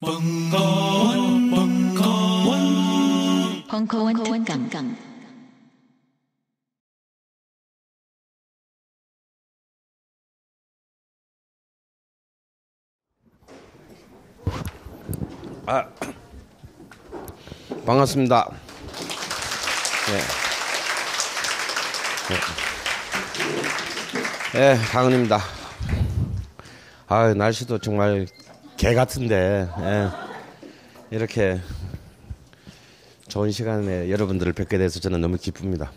벙커원, 벙커원, 벙커원 특강. 아, 반갑습니다. 예. 예, 강은입니다. 아, 날씨도 정말 개 같은데, 예. 이렇게 좋은 시간에 여러분들을 뵙게 돼서 저는 너무 기쁩니다.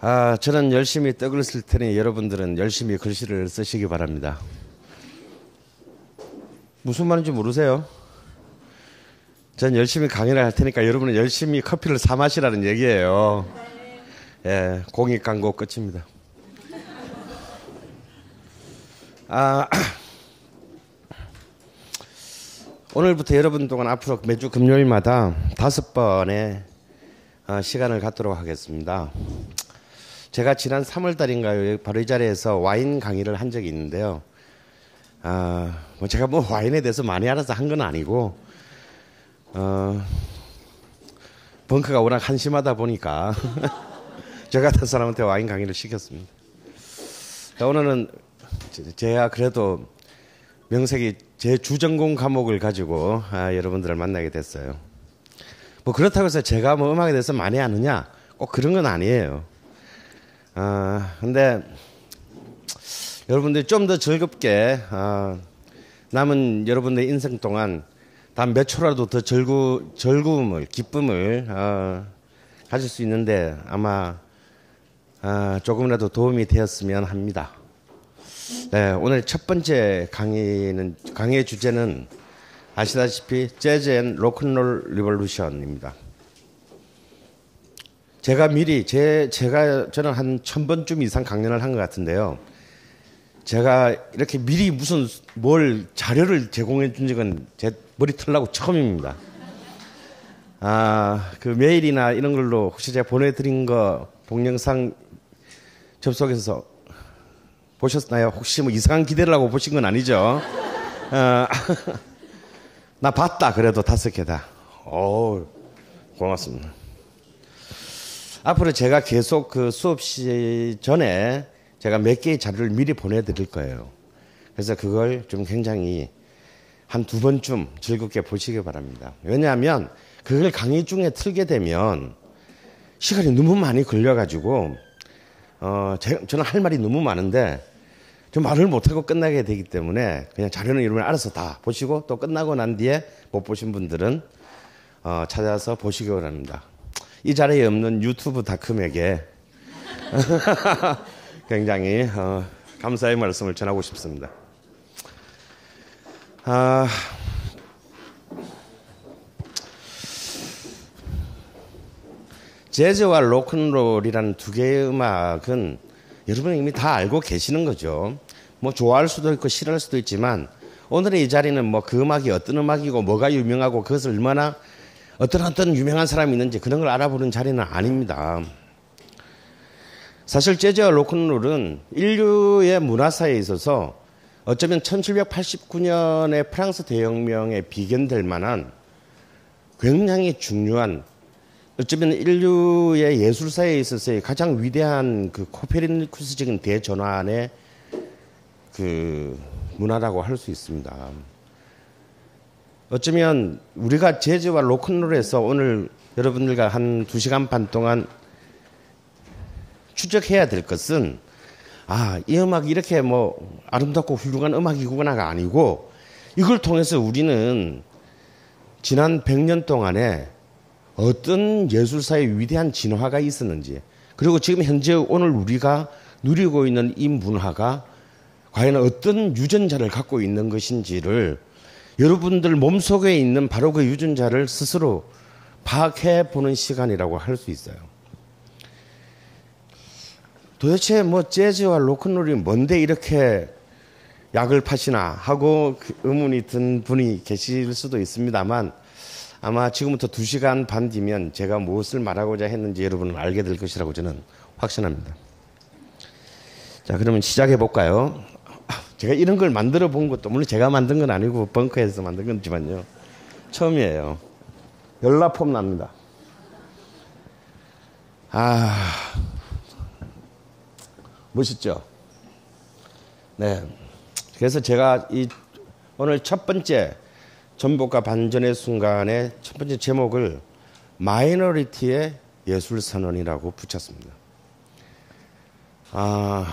아, 저는 열심히 떡을 쓸 테니 여러분들은 열심히 글씨를 쓰시기 바랍니다. 무슨 말인지 모르세요? 전 열심히 강의를 할 테니까 여러분은 열심히 커피를 사 마시라는 얘기예요. 예, 공익 광고 끝입니다. 아, 오늘부터 여러분 동안 앞으로 매주 금요일마다 다섯 번의 어, 시간을 갖도록 하겠습니다. 제가 지난 3월 달인가요? 바로 이 자리에서 와인 강의를 한 적이 있는데요. 아, 뭐 제가 뭐 와인에 대해서 많이 알아서 한 건 아니고, 어, 벙커가 워낙 한심하다 보니까 저 같은 사람한테 와인 강의를 시켰습니다. 오늘은 제가 그래도 명색이 제 주전공 과목을 가지고 아, 여러분들을 만나게 됐어요. 뭐 그렇다고 해서 제가 뭐 음악에 대해서 많이 아느냐? 꼭 그런 건 아니에요. 아, 근데 여러분들이 좀 더 즐겁게 어, 남은 여러분의 인생 동안 단 몇 초라도 더 즐거, 즐거움을 기쁨을 어, 가질 수 있는데 아마 어, 조금이라도 도움이 되었으면 합니다. 네, 오늘 첫 번째 강의는 강의의 주제는 아시다시피 Jazz and Rock'n'Roll Revolution입니다. 제가 미리 제 제가 저는 한 천 번쯤 이상 강연을 한 것 같은데요. 제가 이렇게 미리 무슨 뭘 자료를 제공해 준 적은 제 머리 털라고 처음입니다. 아, 그 메일이나 이런 걸로 혹시 제가 보내드린 거 동영상 접속해서 보셨나요? 혹시 뭐 이상한 기대를 하고 보신 건 아니죠? 어, 나 봤다, 그래도 다섯 개다. 오, 고맙습니다. 앞으로 제가 계속 그 수업 시 전에 제가 몇 개의 자료를 미리 보내드릴 거예요. 그래서 그걸 좀 굉장히 한 두 번쯤 즐겁게 보시기 바랍니다. 왜냐하면 그걸 강의 중에 틀게 되면 시간이 너무 많이 걸려가지고 어, 제, 저는 할 말이 너무 많은데 좀 말을 못하고 끝나게 되기 때문에 그냥 자료는 여러분 알아서 다 보시고 또 끝나고 난 뒤에 못 보신 분들은 어, 찾아서 보시기 바랍니다. 이 자리에 없는 유튜브 다크맥에 굉장히 어, 감사의 말씀을 전하고 싶습니다. 아, 재즈와 로큰롤이라는 두 개의 음악은 여러분이 이미 다 알고 계시는 거죠. 뭐 좋아할 수도 있고 싫어할 수도 있지만 오늘의 이 자리는 뭐 그 음악이 어떤 음악이고 뭐가 유명하고 그것을 얼마나 어떤 어떤 유명한 사람이 있는지 그런 걸 알아보는 자리는 아닙니다. 사실 재즈와 로큰롤은 인류의 문화사에 있어서 어쩌면 1789년의 프랑스 대혁명에 비견될 만한 굉장히 중요한 어쩌면 인류의 예술사에 있어서의 가장 위대한 그 코페르니쿠스적인 대전환의 그 문화라고 할 수 있습니다. 어쩌면 우리가 재즈와 로큰롤에서 오늘 여러분들과 한 두 시간 반 동안 추적해야 될 것은 아, 이 음악이 이렇게 뭐 아름답고 훌륭한 음악이구나가 아니고 이걸 통해서 우리는 지난 100년 동안에 어떤 예술사의 위대한 진화가 있었는지 그리고 지금 현재 오늘 우리가 누리고 있는 이 문화가 과연 어떤 유전자를 갖고 있는 것인지를 여러분들 몸속에 있는 바로 그 유전자를 스스로 파악해 보는 시간이라고 할 수 있어요. 도대체 뭐 재즈와 로큰롤이 뭔데 이렇게 약을 파시나 하고 그 의문이 든 분이 계실 수도 있습니다만 아마 지금부터 2시간 반 뒤면 제가 무엇을 말하고자 했는지 여러분은 알게 될 것이라고 저는 확신합니다. 자, 그러면 시작해 볼까요? 제가 이런 걸 만들어 본 것도 물론 제가 만든 건 아니고 벙커에서 만든 건지만요. 처음이에요. 열나폼 납니다. 아, 멋있죠? 네. 그래서 제가 이 오늘 첫 번째 전복과 반전의 순간의 첫 번째 제목을 마이너리티의 예술 선언이라고 붙였습니다. 아,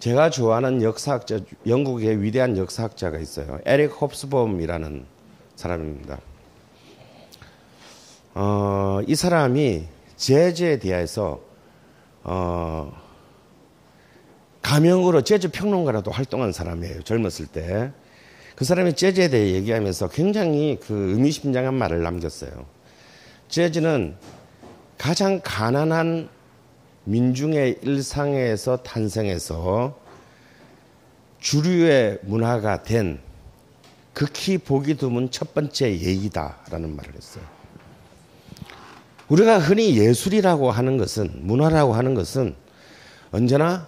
제가 좋아하는 역사학자, 영국의 위대한 역사학자가 있어요. 에릭 홉스범이라는 사람입니다. 어, 이 사람이 재즈에 대해서 어, 가명으로 재즈 평론가라도 활동한 사람이에요. 젊었을 때. 그 사람이 재즈에 대해 얘기하면서 굉장히 그 의미심장한 말을 남겼어요. 재즈는 가장 가난한 민중의 일상에서 탄생해서 주류의 문화가 된 극히 보기 드문 첫 번째 예의다라는 말을 했어요. 우리가 흔히 예술이라고 하는 것은 문화라고 하는 것은 언제나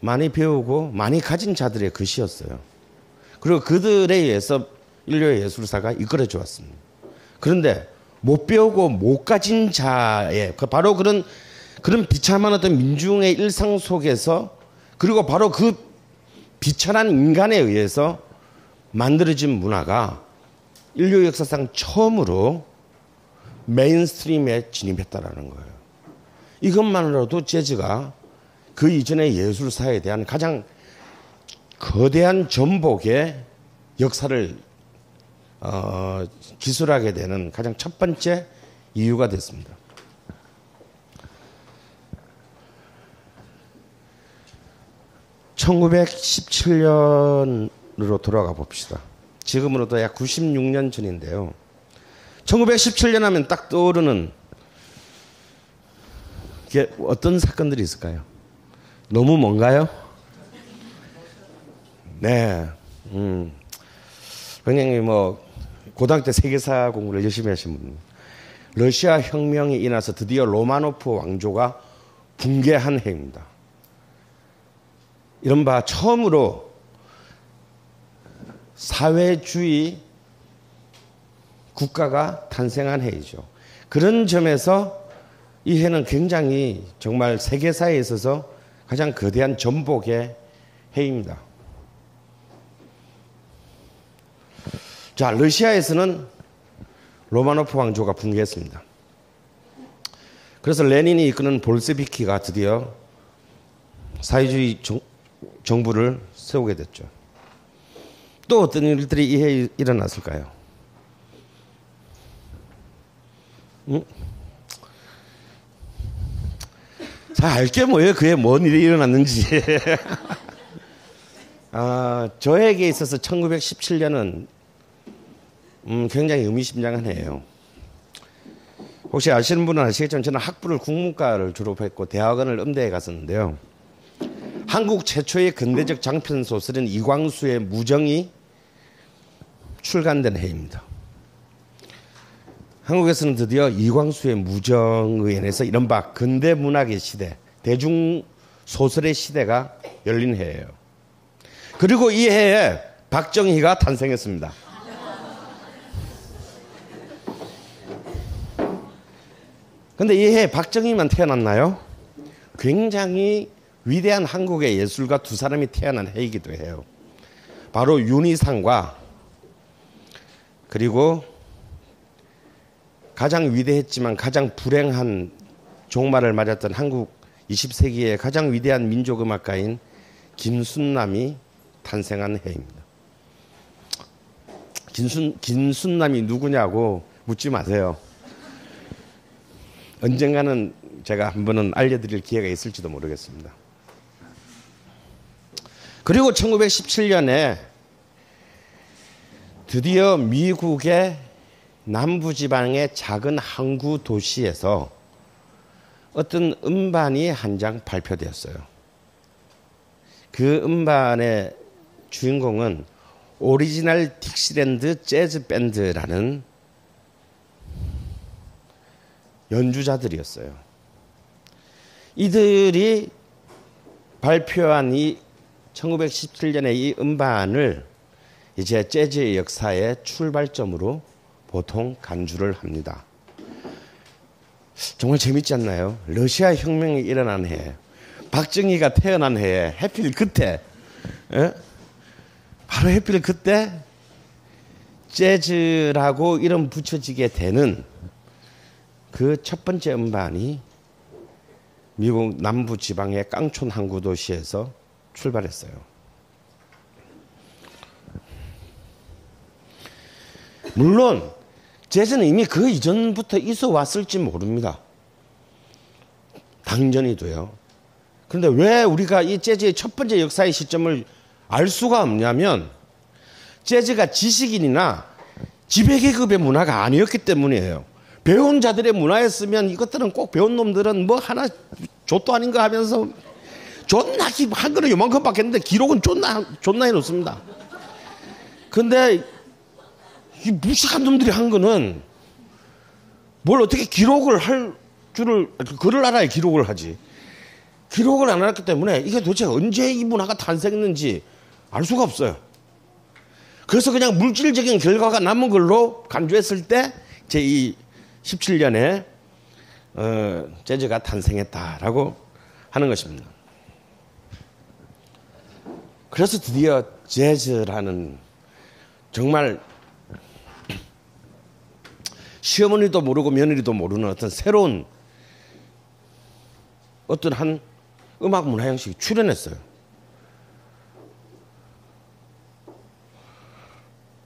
많이 배우고 많이 가진 자들의 것이었어요. 그리고 그들에 의해서 인류의 예술사가 이끌어져 왔습니다. 그런데 못 배우고 못 가진 자의 그 바로 그런 그런 비참한 어떤 민중의 일상 속에서 그리고 바로 그 비천한 인간에 의해서 만들어진 문화가 인류 역사상 처음으로 mainstream에 진입했다라는 거예요. 이것만으로도 재즈가 그 이전의 예술사에 대한 가장 거대한 전복의 역사를 어, 기술하게 되는 가장 첫 번째 이유가 됐습니다. (1917년으로) 돌아가 봅시다. 지금으로도 약 96년 전인데요. 1917년 하면 딱 떠오르는 게 어떤 사건들이 있을까요? 너무 뭔가요? 네. 음. 굉장히 뭐, 고등학교 때 세계사 공부를 열심히 하신 분. 러시아 혁명이 일어나서 드디어 로마노프 왕조가 붕괴한 해입니다. 이른바 처음으로 사회주의 국가가 탄생한 해이죠. 그런 점에서 이 해는 굉장히 정말 세계사에 있어서 가장 거대한 전복의 해입니다. 자, 러시아에서는 로마노프 왕조가 붕괴했습니다. 그래서 레닌이 이끄는 볼세비키가 드디어 사회주의 정, 정부를 세우게 됐죠. 또 어떤 일들이 이해 일어났을까요? 응? 잘 알게 뭐예요? 그에 뭔 일이 일어났는지. 아, 저에게 있어서 1917년은 음, 굉장히 의미심장한 해예요. 혹시 아시는 분은 아시겠지만 저는 학부를 국문과를 졸업했고 대학원을 음대에 갔었는데요. 한국 최초의 근대적 장편 소설인 이광수의 무정이 출간된 해입니다. 한국에서는 드디어 이광수의 무정에 인해서 이른바 근대 문학의 시대, 대중 소설의 시대가 열린 해예요. 그리고 이 해에 박정희가 탄생했습니다. 근데 이 해에 박정희만 태어났나요? 굉장히 위대한 한국의 예술가 두 사람이 태어난 해이기도 해요. 바로 윤희상과 그리고 가장 위대했지만 가장 불행한 종말을 맞았던 한국 20세기의 가장 위대한 민족 음악가인 김순남이 탄생한 해입니다. 김순, 김순남이 누구냐고 묻지 마세요. 언젠가는 제가 한 번은 알려드릴 기회가 있을지도 모르겠습니다. 그리고 1917년에 드디어 미국의 남부지방의 작은 항구 도시에서 어떤 음반이 한 장 발표되었어요. 그 음반의 주인공은 오리지널 딕시랜드 재즈 밴드라는 연주자들이었어요. 이들이 발표한 이 1917년의 이 음반을 이제 재즈의 역사의 출발점으로 보통 간주를 합니다. 정말 재밌지 않나요? 러시아 혁명이 일어난 해, 박정희가 태어난 해에 해필 그때, 에? 예? 바로 해필 그때 재즈라고 이름 붙여지게 되는 그 첫 번째 음반이 미국 남부 지방의 깡촌 항구 도시에서 출발했어요. 물론 재즈는 이미 그 이전부터 있어 왔을지 모릅니다. 당연히도요. 그런데 왜 우리가 이 재즈의 첫 번째 역사의 시점을 알 수가 없냐면 재즈가 지식인이나 지배계급의 문화가 아니었기 때문이에요. 배운 자들의 문화였으면 이것들은 꼭 배운 놈들은 뭐 하나 좆도 아닌가 하면서 존나 한 거는 요만큼밖에 했는데 기록은 존나 존나 해놓습니다. 근데 이 무식한 놈들이 한 거는 뭘 어떻게 기록을 할 줄을 글을 알아야 기록을 하지. 기록을 안 했기 때문에 이게 도대체 언제 이 문화가 탄생했는지 알 수가 없어요. 그래서 그냥 물질적인 결과가 남은 걸로 간주했을 때 제 이 17년에 어, 재즈가 탄생했다라고 하는 것입니다. 그래서 드디어 재즈라는 정말 시어머니도 모르고 며느리도 모르는 어떤 새로운 어떤 한 음악 문화 형식이 출현했어요.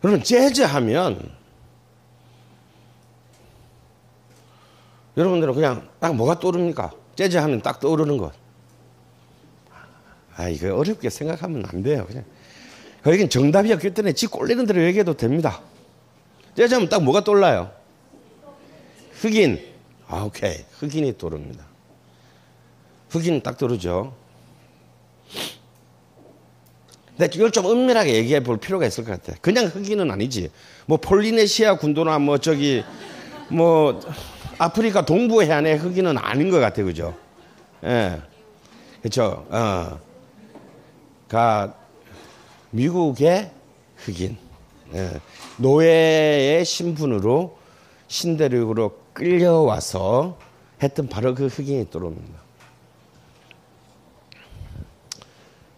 그러면 재즈 하면 여러분들은 그냥 딱 뭐가 떠오릅니까? 재즈 하면 딱 떠오르는 것. 아, 이거 어렵게 생각하면 안 돼요. 그냥. 거긴 정답이 없기 때문에 지 꼴리는 대로 얘기해도 됩니다. 재즈 하면 딱 뭐가 떠올라요? 흑인. 아, 오케이. 흑인이 떠오릅니다. 흑인 딱 떠오르죠. 근데 이걸 좀 은밀하게 얘기해 볼 필요가 있을 것 같아. 그냥 흑인은 아니지. 뭐 폴리네시아 군도나 뭐 저기 뭐 아프리카 동부 해안의 흑인은 아닌 것 같아. 그죠? 예. 그렇죠. 어. 가 미국의 흑인. 예. 노예의 신분으로 신대륙으로 끌려와서 했던 바로 그 흑인이 떠오릅니다.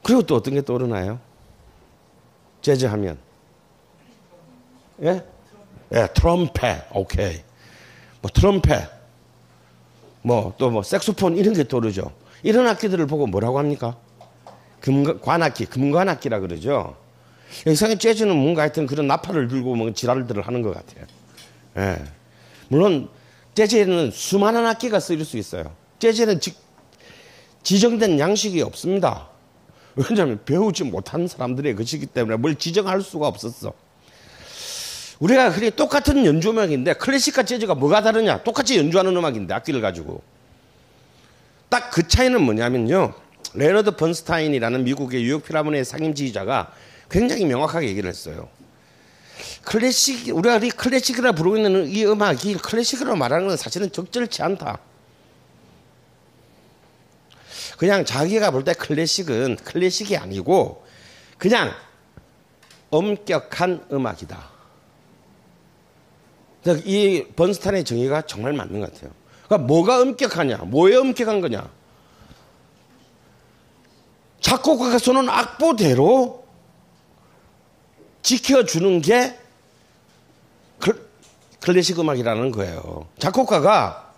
그리고 또 어떤 게 떠오르나요? 재즈 하면. 예? 예, 트럼펫. 오케이. 뭐 트럼펫. 뭐 또뭐 뭐 색소폰 이런 게 떠오르죠. 이런 악기들을 보고 뭐라고 합니까? 금 관악기, 금관악기라 그러죠. 이상의 재즈는 뭔가 하여튼 그런 나팔을 들고 뭐 지랄들을 하는 것 같아요. 예. 물론 재즈에는 수많은 악기가 쓰일 수 있어요. 재즈는 지, 지정된 양식이 없습니다. 왜냐하면 배우지 못한 사람들의 것이기 때문에 뭘 지정할 수가 없었어. 우리가 그래 똑같은 연주 음악인데 클래식과 재즈가 뭐가 다르냐? 똑같이 연주하는 음악인데 악기를 가지고 딱 그 차이는 뭐냐면요. 레너드 번스타인이라는 미국의 뉴욕 필하모니의 상임지휘자가 굉장히 명확하게 얘기를 했어요. 클래식 우리가 이 클래식이라 부르고 있는 이 음악이 클래식으로 말하는 건 사실은 적절치 않다. 그냥 자기가 볼 때 클래식은 클래식이 아니고 그냥 엄격한 음악이다. 이 번스탄의 정의가 정말 맞는 것 같아요. 그러니까 뭐가 엄격하냐? 뭐에 엄격한 거냐? 작곡가가 쓰는 악보대로 지켜주는 게 클래식 음악이라는 거예요. 작곡가가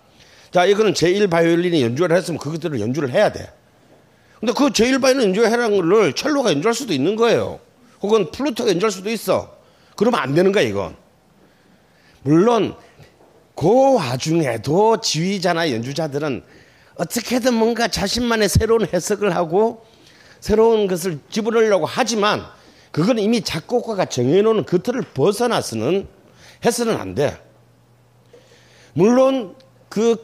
자 이거는 제1 바이올린이 연주를 했으면 그것들을 연주를 해야 돼. 근데 그 제1 바이올린 연주하라는 걸 첼로가 연주할 수도 있는 거예요. 혹은 플루트가 연주할 수도 있어. 그러면 안 되는 거야 이건. 물론 그 와중에도 지휘자나 연주자들은 어떻게든 뭔가 자신만의 새로운 해석을 하고 새로운 것을 집어넣으려고 하지만 그건 이미 작곡가가 정해놓은 그 틀을 벗어나서는 해서는 안 돼. 물론 그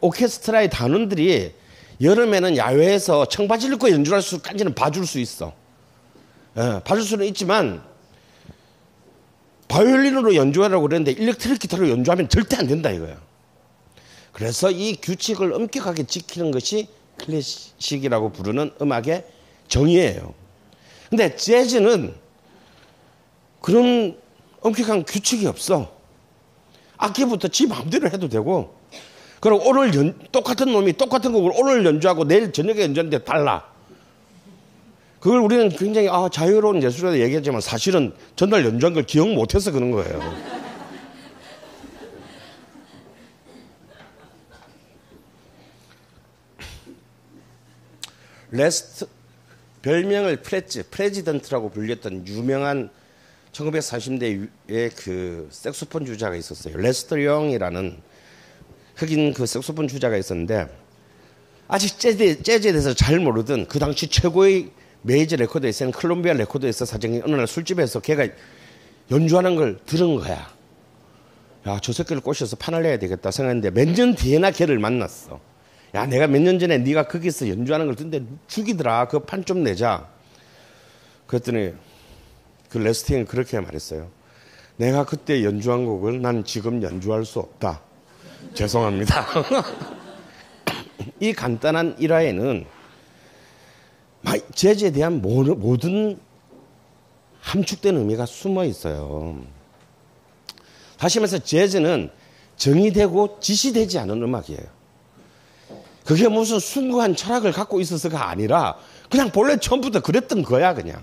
오케스트라의 단원들이 여름에는 야외에서 청바지를 입고 연주할 수까지는 봐줄 수 있어. 예, 봐줄 수는 있지만 바이올린으로 연주하라고 그랬는데 일렉트릭 기타로 연주하면 절대 안 된다 이거야. 그래서 이 규칙을 엄격하게 지키는 것이 클래식이라고 부르는 음악의 정의예요. 근데 재즈는 그런 엄격한 규칙이 없어. 악기부터 지 마음대로 해도 되고, 그리고 오늘 연, 똑같은 놈이 똑같은 곡을 오늘 연주하고 내일 저녁에 연주하는데 달라. 그걸 우리는 굉장히 아, 자유로운 예술이라고 얘기하지만 사실은 전날 연주한 걸 기억 못해서 그런 거예요. 레스터 별명을 Prez, President라고 불렸던 유명한 1940년대의 그 색소폰 주자가 있었어요. 레스터 영이라는 흑인 그 색소폰 주자가 있었는데 아직 재즈, 재즈에 대해서 잘 모르던 그 당시 최고의 메이저 레코드에서는 콜롬비아 레코드에서 사장이 어느 날 술집에서 걔가 연주하는 걸 들은 거야. 야, 저 새끼를 꼬셔서 판을 내야 되겠다 생각했는데 몇 년 뒤에나 걔를 만났어. 야, 내가 몇 년 전에 네가 거기서 연주하는 걸 듣는데 죽이더라. 그 판 좀 내자. 그랬더니 그 레스터 영은 그렇게 말했어요. 내가 그때 연주한 곡을 난 지금 연주할 수 없다. 죄송합니다. 이 간단한 일화에는 재즈에 대한 모든 함축된 의미가 숨어 있어요. 다시 말해서 재즈는 정의되고 지시되지 않은 음악이에요. 그게 무슨 숭고한 철학을 갖고 있어서가 아니라 그냥 본래 처음부터 그랬던 거야, 그냥.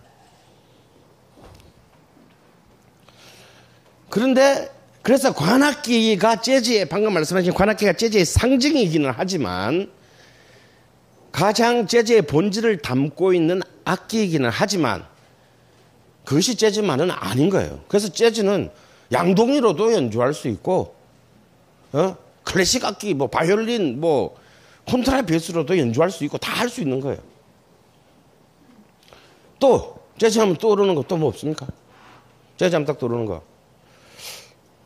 그런데 그래서 관악기가 재즈의 방금 말씀하신 관악기가 재즈의 상징이기는 하지만 가장 재즈의 본질을 담고 있는 악기이기는 하지만 그것이 재즈만은 아닌 거예요. 그래서 재즈는 양동이로도 연주할 수 있고, 어? 클래식 악기, 뭐, 바이올린, 뭐, 콘트라베이스로도 연주할 수 있고 다 할 수 있는 거예요. 또 재즈하면 떠오르는 거또뭐 없습니까? 재즈하면 딱 떠오르는 거.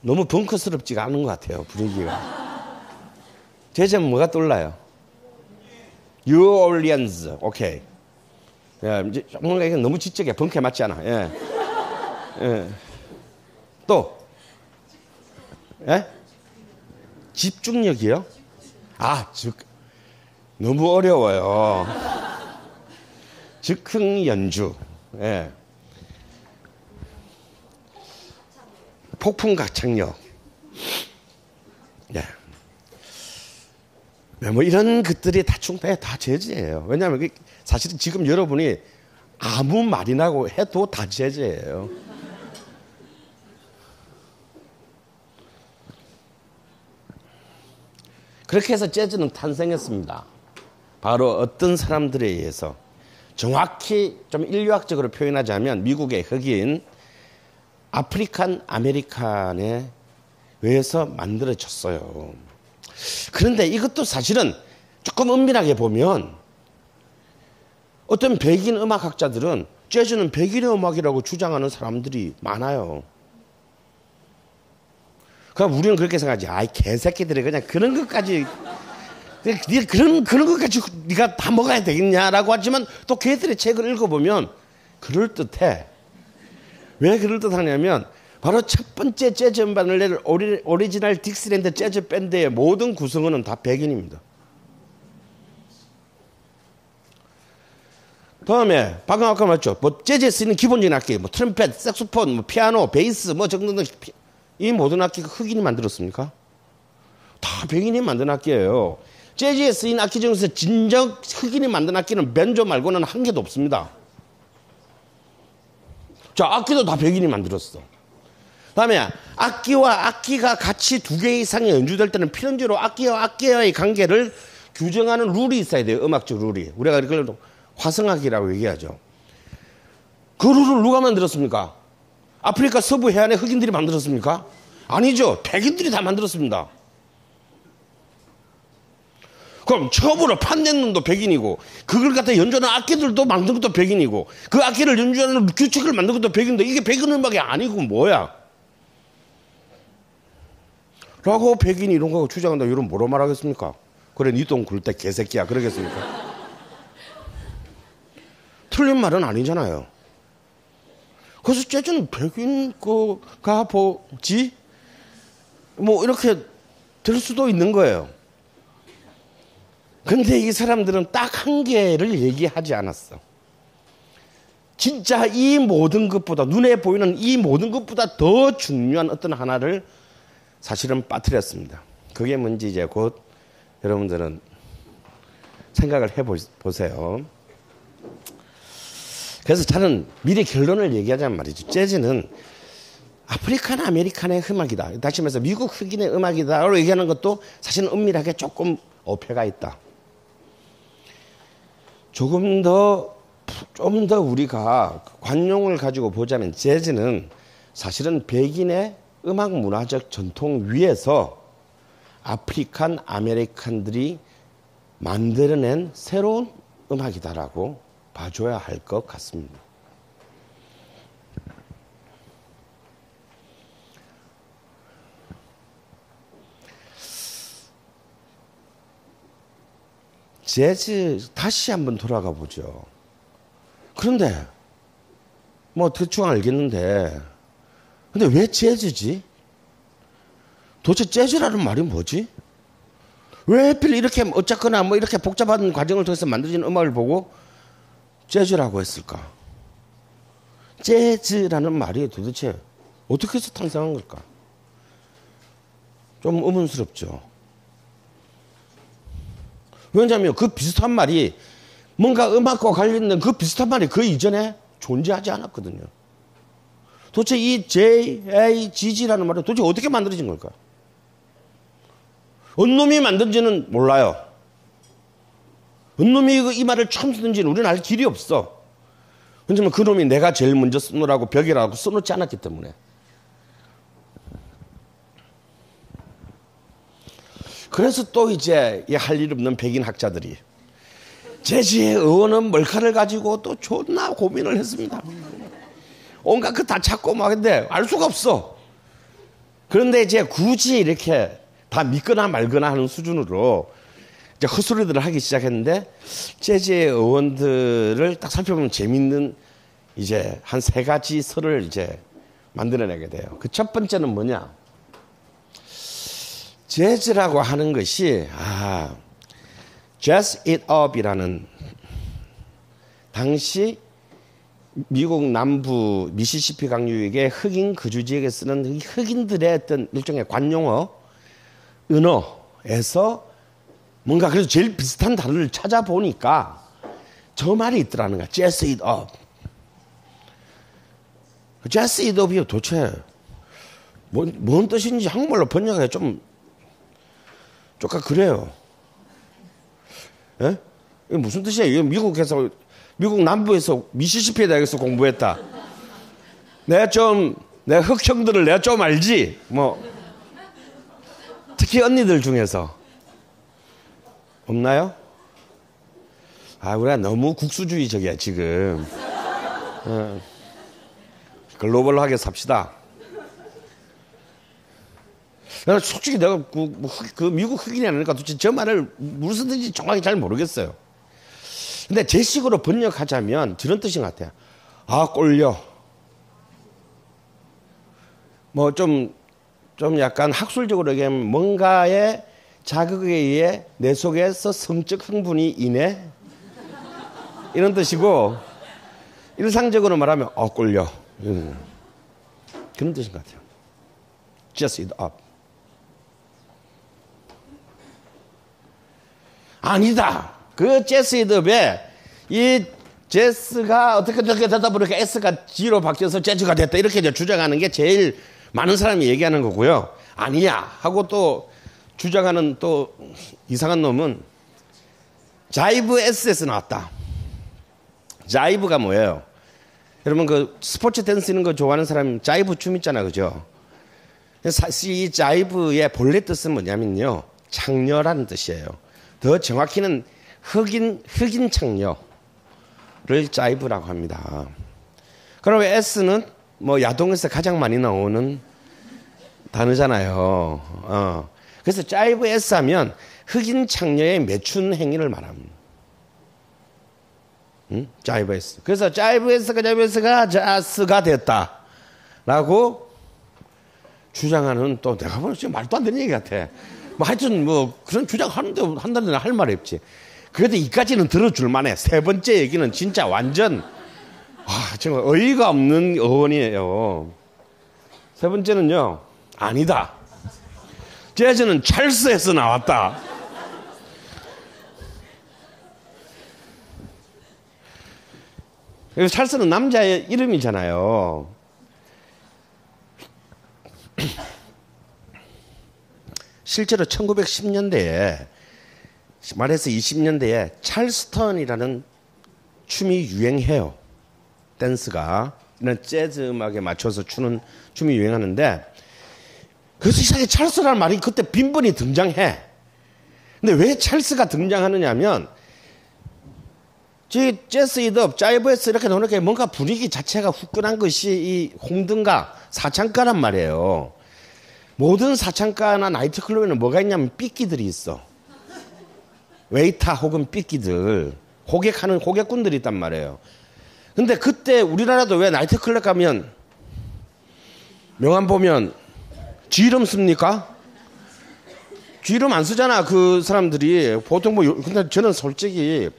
너무 벙커스럽지가 않은 것 같아요 분위기가. 재즈하면 뭐가 떠올라요? Orleans, 오케이. 예, 이제 뭔가 이게 너무 지적이야. 벙커에 맞지 않아. 예. 예. 또, 예? 집중력이요? 아, 즉, 너무 어려워요. 즉흥 연주. 예. 폭풍 가창력. 예. 네, 뭐 이런 것들이 다 충분해 다 재즈예요. 왜냐하면 사실은 지금 여러분이 아무 말이나고 해도 다 재즈예요. 그렇게 해서 재즈는 탄생했습니다. 바로 어떤 사람들에 의해서 정확히 좀 인류학적으로 표현하자면 미국의 흑인 African American에 의해서 만들어졌어요. 그런데 이것도 사실은 조금 엄밀하게 보면 어떤 백인 음악학자들은 재즈는 백인의 음악이라고 주장하는 사람들이 많아요. 그럼 우리는 그렇게 생각하지. 아이 개새끼들이 그냥 그런 것까지 네가 그런 그런 것 가지고 네가 다 먹어야 되겠냐라고 하지만 또 걔들의 책을 읽어보면 그럴 듯해. 왜 그럴 듯하냐면 바로 첫 번째 재즈 음반을 낸 오리, 오리지널 딕시랜드 재즈 밴드의 모든 구성원은 다 백인입니다. 다음에 방금 아까 말했죠. 뭐 재즈에 쓰이는 기본적인 악기, 뭐 트럼펫, 색소폰, 뭐 피아노, 베이스, 뭐 등등등 이 모든 악기가 흑인이 만들었습니까? 다 백인이 만든 악기예요. 재즈에 쓰인 악기 중에서 진정 흑인이 만든 악기는 벤조 말고는 한 개도 없습니다. 자, 악기도 다 백인이 만들었어. 다음에 악기와 악기가 같이 두 개 이상이 연주될 때는 필연적으로 악기와 악기와의 관계를 규정하는 룰이 있어야 돼요. 음악적 룰이. 우리가 이걸 화성악이라고 얘기하죠. 그 룰을 누가 만들었습니까? 아프리카 서부 해안의 흑인들이 만들었습니까? 아니죠. 백인들이 다 만들었습니다. 그럼 처음으로 판낸 놈도 백인이고 그걸 갖다 연주하는 악기들도 만든 것도 백인이고 그 악기를 연주하는 규칙을 만든 것도 백인인데 이게 백인 음악이 아니고 뭐야? 라고 백인이 이런 거 주장한다 이런 뭐로 말하겠습니까? 그래 니똥 굴때 개새끼야 그러겠습니까? 틀린 말은 아니잖아요. 그래서 재즈는 백인 그가 보지 뭐 이렇게 될 수도 있는 거예요. 근데 이 사람들은 딱 한 개를 얘기하지 않았어. 진짜 이 모든 것보다 눈에 보이는 이 모든 것보다 더 중요한 어떤 하나를 사실은 빠뜨렸습니다. 그게 뭔지 이제 곧 여러분들은 생각을 해 보세요. 그래서 저는 미리 결론을 얘기하자면 말이죠. 재즈는 African American의 음악이다. 다시 말해서 미국 흑인의 음악이다라고 얘기하는 것도 사실은 엄밀하게 조금 어폐가 있다. 조금 더, 좀 더 우리가 관용을 가지고 보자면 재즈는 사실은 백인의 음악 문화적 전통 위에서 African American들이 만들어낸 새로운 음악이다라고 봐줘야 할 것 같습니다. 재즈 다시 한번 돌아가 보죠. 그런데 뭐 대충 알겠는데 근데 왜 재즈지? 도대체 재즈라는 말이 뭐지? 왜 하필 이렇게 어쨌거나 뭐 이렇게 복잡한 과정을 통해서 만들어진 음악을 보고 재즈라고 했을까? 재즈라는 말이 도대체 어떻게 해서 탄생한 걸까? 좀 의문스럽죠. 왜냐하면 그 비슷한 말이 뭔가 음악과 관련된 그 비슷한 말이 그 이전에 존재하지 않았거든요. 도대체 이 J, A, GG라는 말이 도대체 어떻게 만들어진 걸까? 어느 놈이 만든지는 몰라요. 어느 놈이 이 말을 처음 쓰는지는 우리는 알 길이 없어. 왜냐면 그 놈이 내가 제일 먼저 쓰느라고 벽이라고 써놓지 않았기 때문에. 그래서 또 이제 할 일 없는 백인 학자들이 제지의 의원은 멀카를 가지고 또 존나 고민을 했습니다. 온갖 그다 찾고 막 근데 알 수가 없어. 그런데 이제 굳이 이렇게 다 믿거나 말거나 하는 수준으로 이제 헛소리들을 하기 시작했는데 재즈의 의원들을 딱 살펴보면 재밌는 이제 한 세 가지 설을 이제 만들어내게 돼요. 그 첫 번째는 뭐냐? 재즈라고 하는 것이 아 Jazz It Up이라는 당시 미국 남부 미시시피 강유역의 흑인 거주지에게 쓰는 흑인들의 어떤 일종의 관용어 은어에서 뭔가 그래서 제일 비슷한 단어를 찾아보니까 저 말이 있더라는 거야. Jazz It Up. Jazz It Up이 도대체 뭔, 뭔 뜻인지 한국말로 번역해 좀 조금 그래요. 예? 무슨 뜻이야? 미국에서 미국 남부에서 미시시피 대학에서 공부했다. 내가 좀, 내 흑형들을 내가 좀 알지? 뭐, 특히 언니들 중에서. 없나요? 아, 우리가 너무 국수주의적이야, 지금. 어. 글로벌하게 삽시다. 솔직히 내가 그, 뭐그 미국 흑인이 아니니까 도대체 저 말을 무슨 뜻인지 정확히 잘 모르겠어요. 근데 제 식으로 번역하자면 저런 뜻인 것 같아요. 아, 꼴려. 뭐 좀, 좀 약간 학술적으로 얘기하면 뭔가의 자극에 의해 내 속에서 성적 흥분이 인해 이런 뜻이고 일상적으로 말하면 어 꼴려 그런 뜻인 것 같아요. Just it up. 아니다. 그 제스 이드업에 이 제스가 어떻게 어떻게 되다 보니까 S가 G로 바뀌어서 재즈가 됐다. 이렇게 이제 주장하는 게 제일 많은 사람이 얘기하는 거고요. 아니야. 하고 또 주장하는 또 이상한 놈은 자이브 S에서 나왔다. 자이브가 뭐예요? 여러분 그 스포츠 댄스 있는 거 좋아하는 사람 자이브 춤 있잖아. 그죠? 사실 이 자이브의 본래 뜻은 뭐냐면요. 창녀라는 뜻이에요. 더 정확히는 흑인, 흑인 창녀를 짜이브라고 합니다. 그럼 S는 뭐 야동에서 가장 많이 나오는 단어잖아요. 어. 그래서 짜이브 S 하면 흑인 창녀의 매춘 행위를 말합니다. 응? 짜이브 S. 그래서 짜이브 S가 짜이브 S가 자스가 됐다. 라고 주장하는 또 내가 보면 지금 말도 안 되는 얘기 같아. 뭐 하여튼 뭐 그런 주장하는데 한다는 할 말이 없지. 그래도 이까지는 들어줄 만해. 세 번째 얘기는 진짜 완전 아, 정말 어이가 없는 어원이에요. 세 번째는요. 아니다. 재즈는 찰스에서 나왔다. 찰스는 남자의 이름이잖아요. 실제로 1910년대에 말해서 20년대에 찰스턴이라는 춤이 유행해요. 댄스가 이런 재즈 음악에 맞춰서 추는 춤이 유행하는데 그래서 이상하게 찰스라는 말이 그때 빈번히 등장해. 근데 왜 찰스가 등장하느냐면 지 재즈 이업 짜이브에스 이렇게 노력해 뭔가 분위기 자체가 후끈한 것이 이 홍등가 사창가란 말이에요. 모든 사창가나 나이트클럽에는 뭐가 있냐면 삐끼들이 있어. 웨이터 혹은 삐끼들 호객하는 호객꾼들이 있단 말이에요. 근데 그때 우리나라도 왜 나이트클럽 가면 명함 보면 쥐름 씁니까? 쥐름 안 쓰잖아 그 사람들이 보통 뭐 근데 저는 솔직히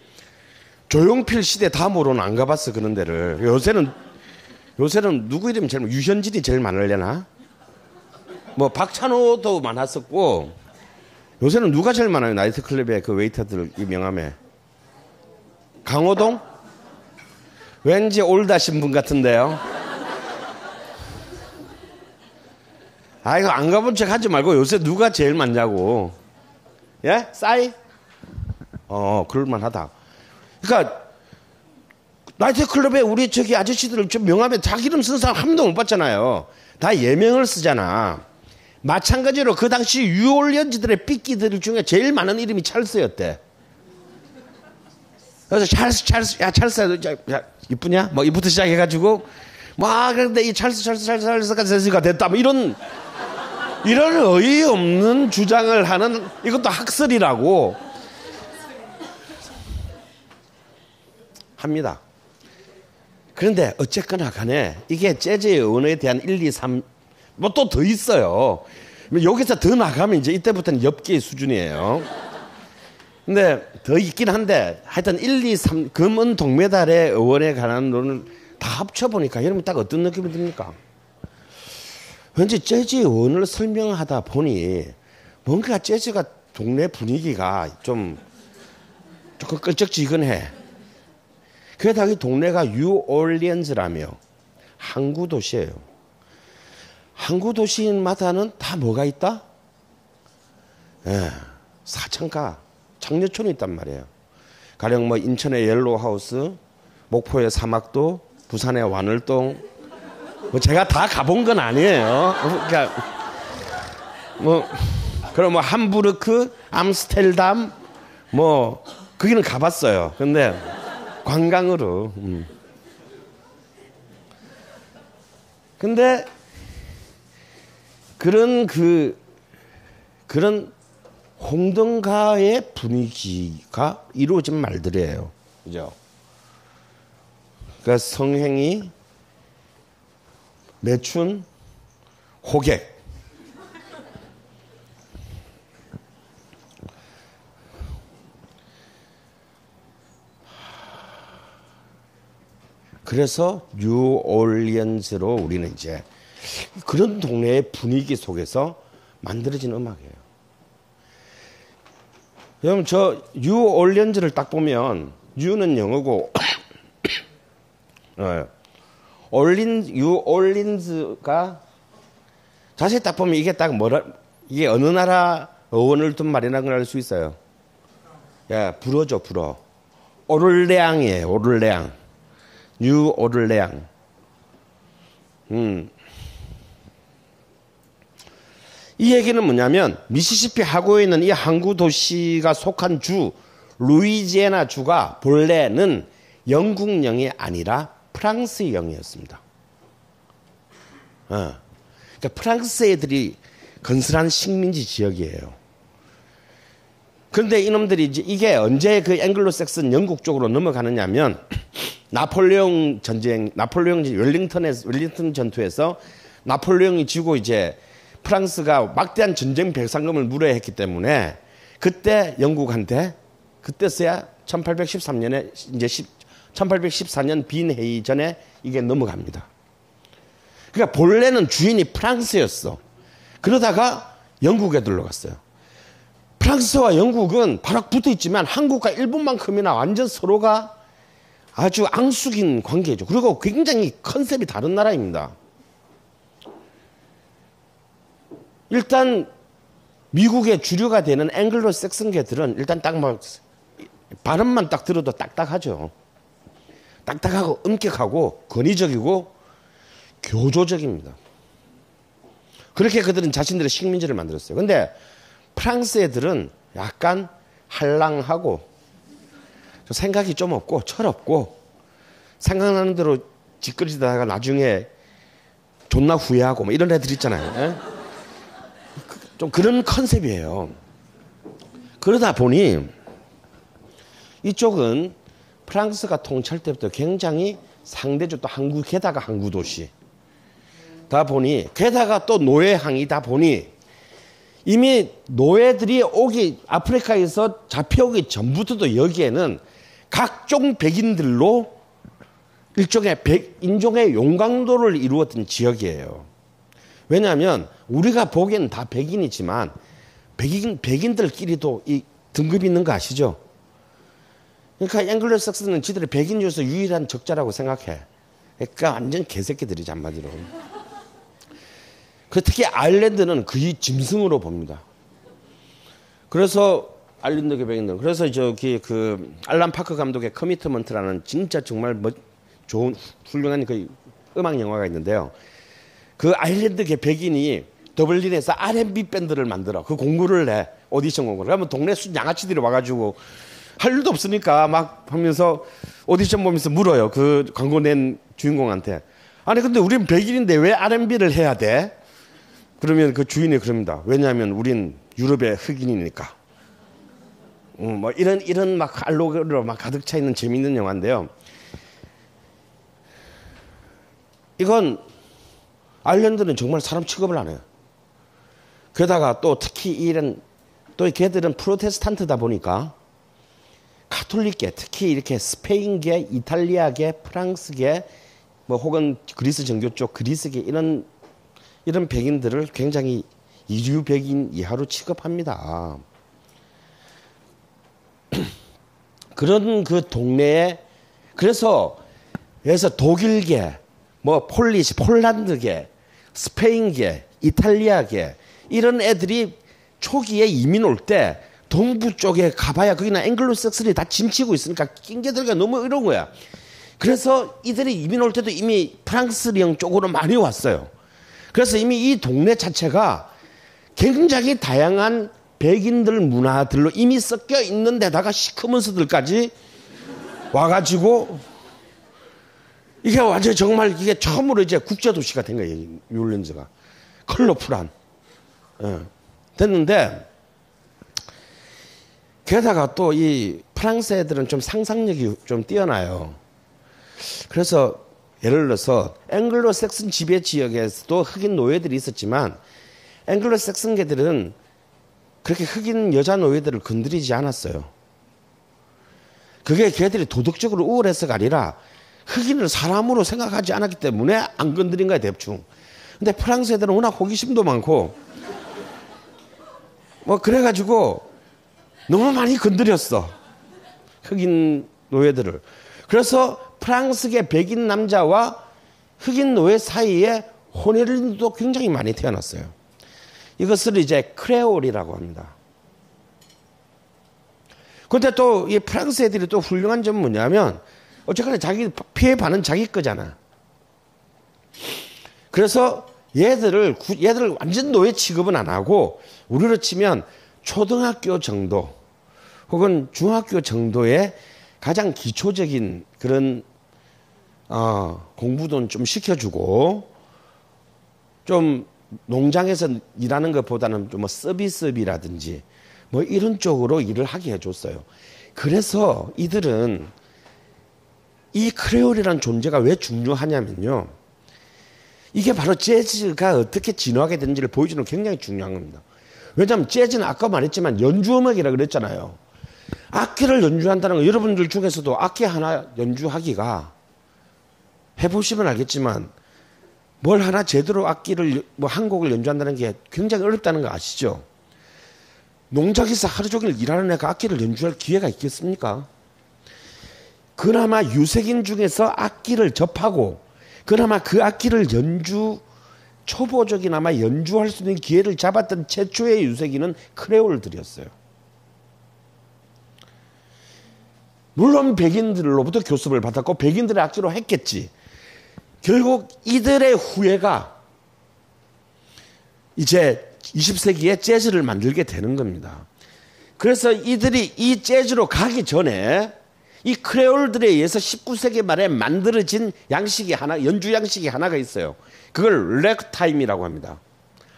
조용필 시대 다음으로는 안 가봤어 그런 데를 요새는 요새는 누구 이름 제일 유현진이 제일 많을려나? 뭐 박찬호도 많았었고 요새는 누가 제일 많아요 나이트클럽의 그 웨이터들 이 명함에 강호동? 왠지 올다신 분 같은데요. 아, 이거 안 가본 척 하지 말고 요새 누가 제일 많냐고. 예? 싸이? 어, 그럴만하다. 그러니까, 나이트클럽에 우리 저기 아저씨들 좀 명함에 자기 이름 쓴 사람 한 명도 못 봤잖아요. 다 예명을 쓰잖아. 마찬가지로 그 당시 유올리언즈들의 삐끼들 중에 제일 많은 이름이 찰스였대. 그래서 찰스, 찰스, 야, 찰스, 야, 이쁘냐? 뭐, 이부터 시작해가지고, 막, 그런데 이 찰스, 찰스, 찰스, 찰스가 찰스가 됐다. 뭐, 이런, 이런 어이없는 주장을 하는 이것도 학설이라고 합니다. 그런데 어쨌거나 간에 이게 재즈의 언어에 대한 1, 2, 3, 뭐 또 더 있어요. 여기서 더 나가면 이제 이때부터는 엽기의 수준이에요. 근데 더 있긴 한데 하여튼 1, 2, 3 금은 동메달의 의원에 관한 논을 다 합쳐보니까 여러분 딱 어떤 느낌이 듭니까? 왠지 재즈 의 원을 설명하다 보니 뭔가 재즈가 동네 분위기가 좀 조금 끈적지근해. 그래다 이 동네가 뉴올리언즈라며 항구 도시예요. 항구 도시마다는 다 뭐가 있다? 예, 사창가, 창녀촌이 있단 말이에요. 가령 뭐 인천의 옐로우하우스, 목포의 삼학도, 부산의 완월동, 뭐 제가 다 가본 건 아니에요. 그러니까 뭐 그럼 뭐 함부르크, 암스텔담 뭐 거기는 가봤어요. 근데 관광으로. 음. 근데 그런 그 그런 홍등가의 분위기가 이루어진 말들이에요. 그죠? 그러니까 성행이 매춘, 호객. 그래서 뉴올리언즈로 우리는 이제 그런 동네의 분위기 속에서 만들어진 음악이에요. 여러분 저 뉴올리언즈를 딱 보면 뉴는 영어고 어, 올린 뉴올리언즈가 자세히 딱 보면 이게 딱 뭐라 이게 어느 나라 어원을 둔 말이라는 걸 알 수 있어요. 야 불어죠 불어. 오를레앙이에요 오를레앙. 뉴 오를레앙. 음. 이 얘기는 뭐냐면 미시시피 하구에 있는 이 항구 도시가 속한 주 루이지애나 주가 본래는 영국령이 아니라 프랑스 영이었습니다. 어. 그러니까 프랑스 애들이 건설한 식민지 지역이에요. 그런데 이놈들이 이제 이게 언제 그 앵글로색슨 영국 쪽으로 넘어가느냐면 나폴레옹 전쟁, 나폴레옹 웰링턴에 웰링턴 전투에서 나폴레옹이 지고 이제 프랑스가 막대한 전쟁 배상금을 물어야 했기 때문에 그때 영국한테 그때서야 1813년에 이제 10, 1814년 빈 회의 전에 이게 넘어갑니다. 그러니까 본래는 주인이 프랑스였어. 그러다가 영국에 들러갔어요. 프랑스와 영국은 바로 붙어 있지만 한국과 일본만큼이나 완전 서로가 아주 앙숙인 관계죠. 그리고 굉장히 컨셉이 다른 나라입니다. 일단 미국의 주류가 되는 앵글로 섹슨계들은 일단 딱 막 발음만 딱 들어도 딱딱하죠. 딱딱하고 엄격하고 권위적이고 교조적입니다. 그렇게 그들은 자신들의 식민지를 만들었어요. 근데 프랑스 애들은 약간 한랑하고 생각이 좀 없고 철없고 생각나는 대로 짓거리다가 나중에 존나 후회하고 뭐 이런 애들 있잖아요. 에? 예? 좀 그런 컨셉이에요. 그러다 보니 이쪽은 프랑스가 통찰 때부터 굉장히 상대적으로 또 항구 게다가 항구 도시 다 보니 게다가 또 노예항이다 보니 이미 노예들이 오기 아프리카에서 잡혀오기 전부터도 여기에는 각종 백인들로 일종의 백, 인종의 용광로를 이루었던 지역이에요. 왜냐하면 우리가 보기에는 다 백인이지만 백인, 백인들끼리도 이 등급이 있는 거 아시죠? 그러니까 앵글로색슨은 지들이 백인 중에서 유일한 적자라고 생각해. 그러니까 완전 개새끼들이지 한마디로. 그 특히 아일랜드는 그의 짐승으로 봅니다. 그래서 아일랜드 개백인들 그래서 저기 그 알란 파커 감독의 Commitment라는 진짜 정말 뭐 좋은 훌륭한 그 음악 영화가 있는데요. 그 아일랜드 개백인이 더블린에서 R&B 밴드를 만들어 그 공구를 내 오디션 광고를 그러면 동네 순 양아치들이 와가지고 할 일도 없으니까 막 하면서 오디션 보면서 물어요 그 광고 낸 주인공한테 아니 근데 우린 백인인데 왜 R&B를 해야 돼? 그러면 그 주인이 그럽니다. 왜냐하면 우린 유럽의 흑인이니까. 음, 뭐 이런 이런 막 알로그로 막 가득 차 있는 재미있는 영화인데요. 이건 아일랜드는 정말 사람 취급을 안 해요. 게다가 또 특히 이런 또 걔들은 프로테스탄트다 보니까 카톨릭계 특히 이렇게 스페인계, 이탈리아계, 프랑스계 뭐 혹은 그리스 정교 쪽 그리스계 이런 이런 백인들을 굉장히 이주 백인 이하로 취급합니다. 그런 그 동네에 그래서 그래서 독일계, 뭐 폴리시, 폴란드계, 스페인계, 이탈리아계 이런 애들이 초기에 이민 올 때 동부 쪽에 가봐야 거긴 앵글로색슨이 다 진치고 있으니까 낑겨들기가 너무 어려운 거야. 그래서 이들이 이민 올 때도 이미 프랑스령 쪽으로 많이 왔어요. 그래서 이미 이 동네 자체가 굉장히 다양한 백인들 문화들로 이미 섞여 있는 데다가 시커먼스들까지 와가지고 이게 완전 정말 이게 처음으로 이제 국제도시가 된 거예요. 뉴올리언즈가. 컬러풀한. 예. 됐는데 게다가 또 이 프랑스 애들은 좀 상상력이 좀 뛰어나요. 그래서 예를 들어서 앵글로 섹슨 지배 지역에서도 흑인 노예들이 있었지만 앵글로 섹슨계들은 그렇게 흑인 여자 노예들을 건드리지 않았어요. 그게 걔들이 도덕적으로 우월해서가 아니라 흑인을 사람으로 생각하지 않았기 때문에 안 건드린 거야 대충. 근데 프랑스 애들은 워낙 호기심도 많고 뭐 그래가지고 너무 많이 건드렸어 흑인 노예들을. 그래서 프랑스계 백인 남자와 흑인 노예 사이에 혼혈도 굉장히 많이 태어났어요. 이것을 이제 크레올이라고 합니다. 근데 또 이 프랑스 애들이 또 훌륭한 점은 뭐냐면 어쨌거나 자기 피해 반은 자기 거잖아. 그래서 얘들을 얘들을 완전 노예 취급은 안 하고 우리로 치면 초등학교 정도 혹은 중학교 정도의 가장 기초적인 그런 어, 공부도 좀 시켜주고 좀 농장에서 일하는 것보다는 좀 뭐 서비스비라든지 뭐 이런 쪽으로 일을 하게 해줬어요. 그래서 이들은 이 크레올이라는 존재가 왜 중요하냐면요. 이게 바로 재즈가 어떻게 진화하게 되는지를 보여주는 굉장히 중요한 겁니다. 왜냐하면 재즈는 아까 말했지만 연주 음악이라 그랬잖아요. 악기를 연주한다는 거 여러분들 중에서도 악기 하나 연주하기가 해보시면 알겠지만 뭘 하나 제대로 악기를 뭐 한 곡을 연주한다는 게 굉장히 어렵다는 거 아시죠? 농장에서 하루 종일 일하는 애가 악기를 연주할 기회가 있겠습니까? 그나마 유색인 중에서 악기를 접하고 그나마 그 악기를 연주 초보적이나마 연주할 수 있는 기회를 잡았던 최초의 유색인은 크레올들이었어요. 물론 백인들로부터 교습을 받았고 백인들의 악기로 했겠지. 결국 이들의 후예가 이제 20세기에 재즈를 만들게 되는 겁니다. 그래서 이들이 이 재즈로 가기 전에 이 크레올들에 의해서 19세기 말에 만들어진 양식이 하나, 연주 양식이 하나가 있어요. 그걸 렉타임이라고 합니다.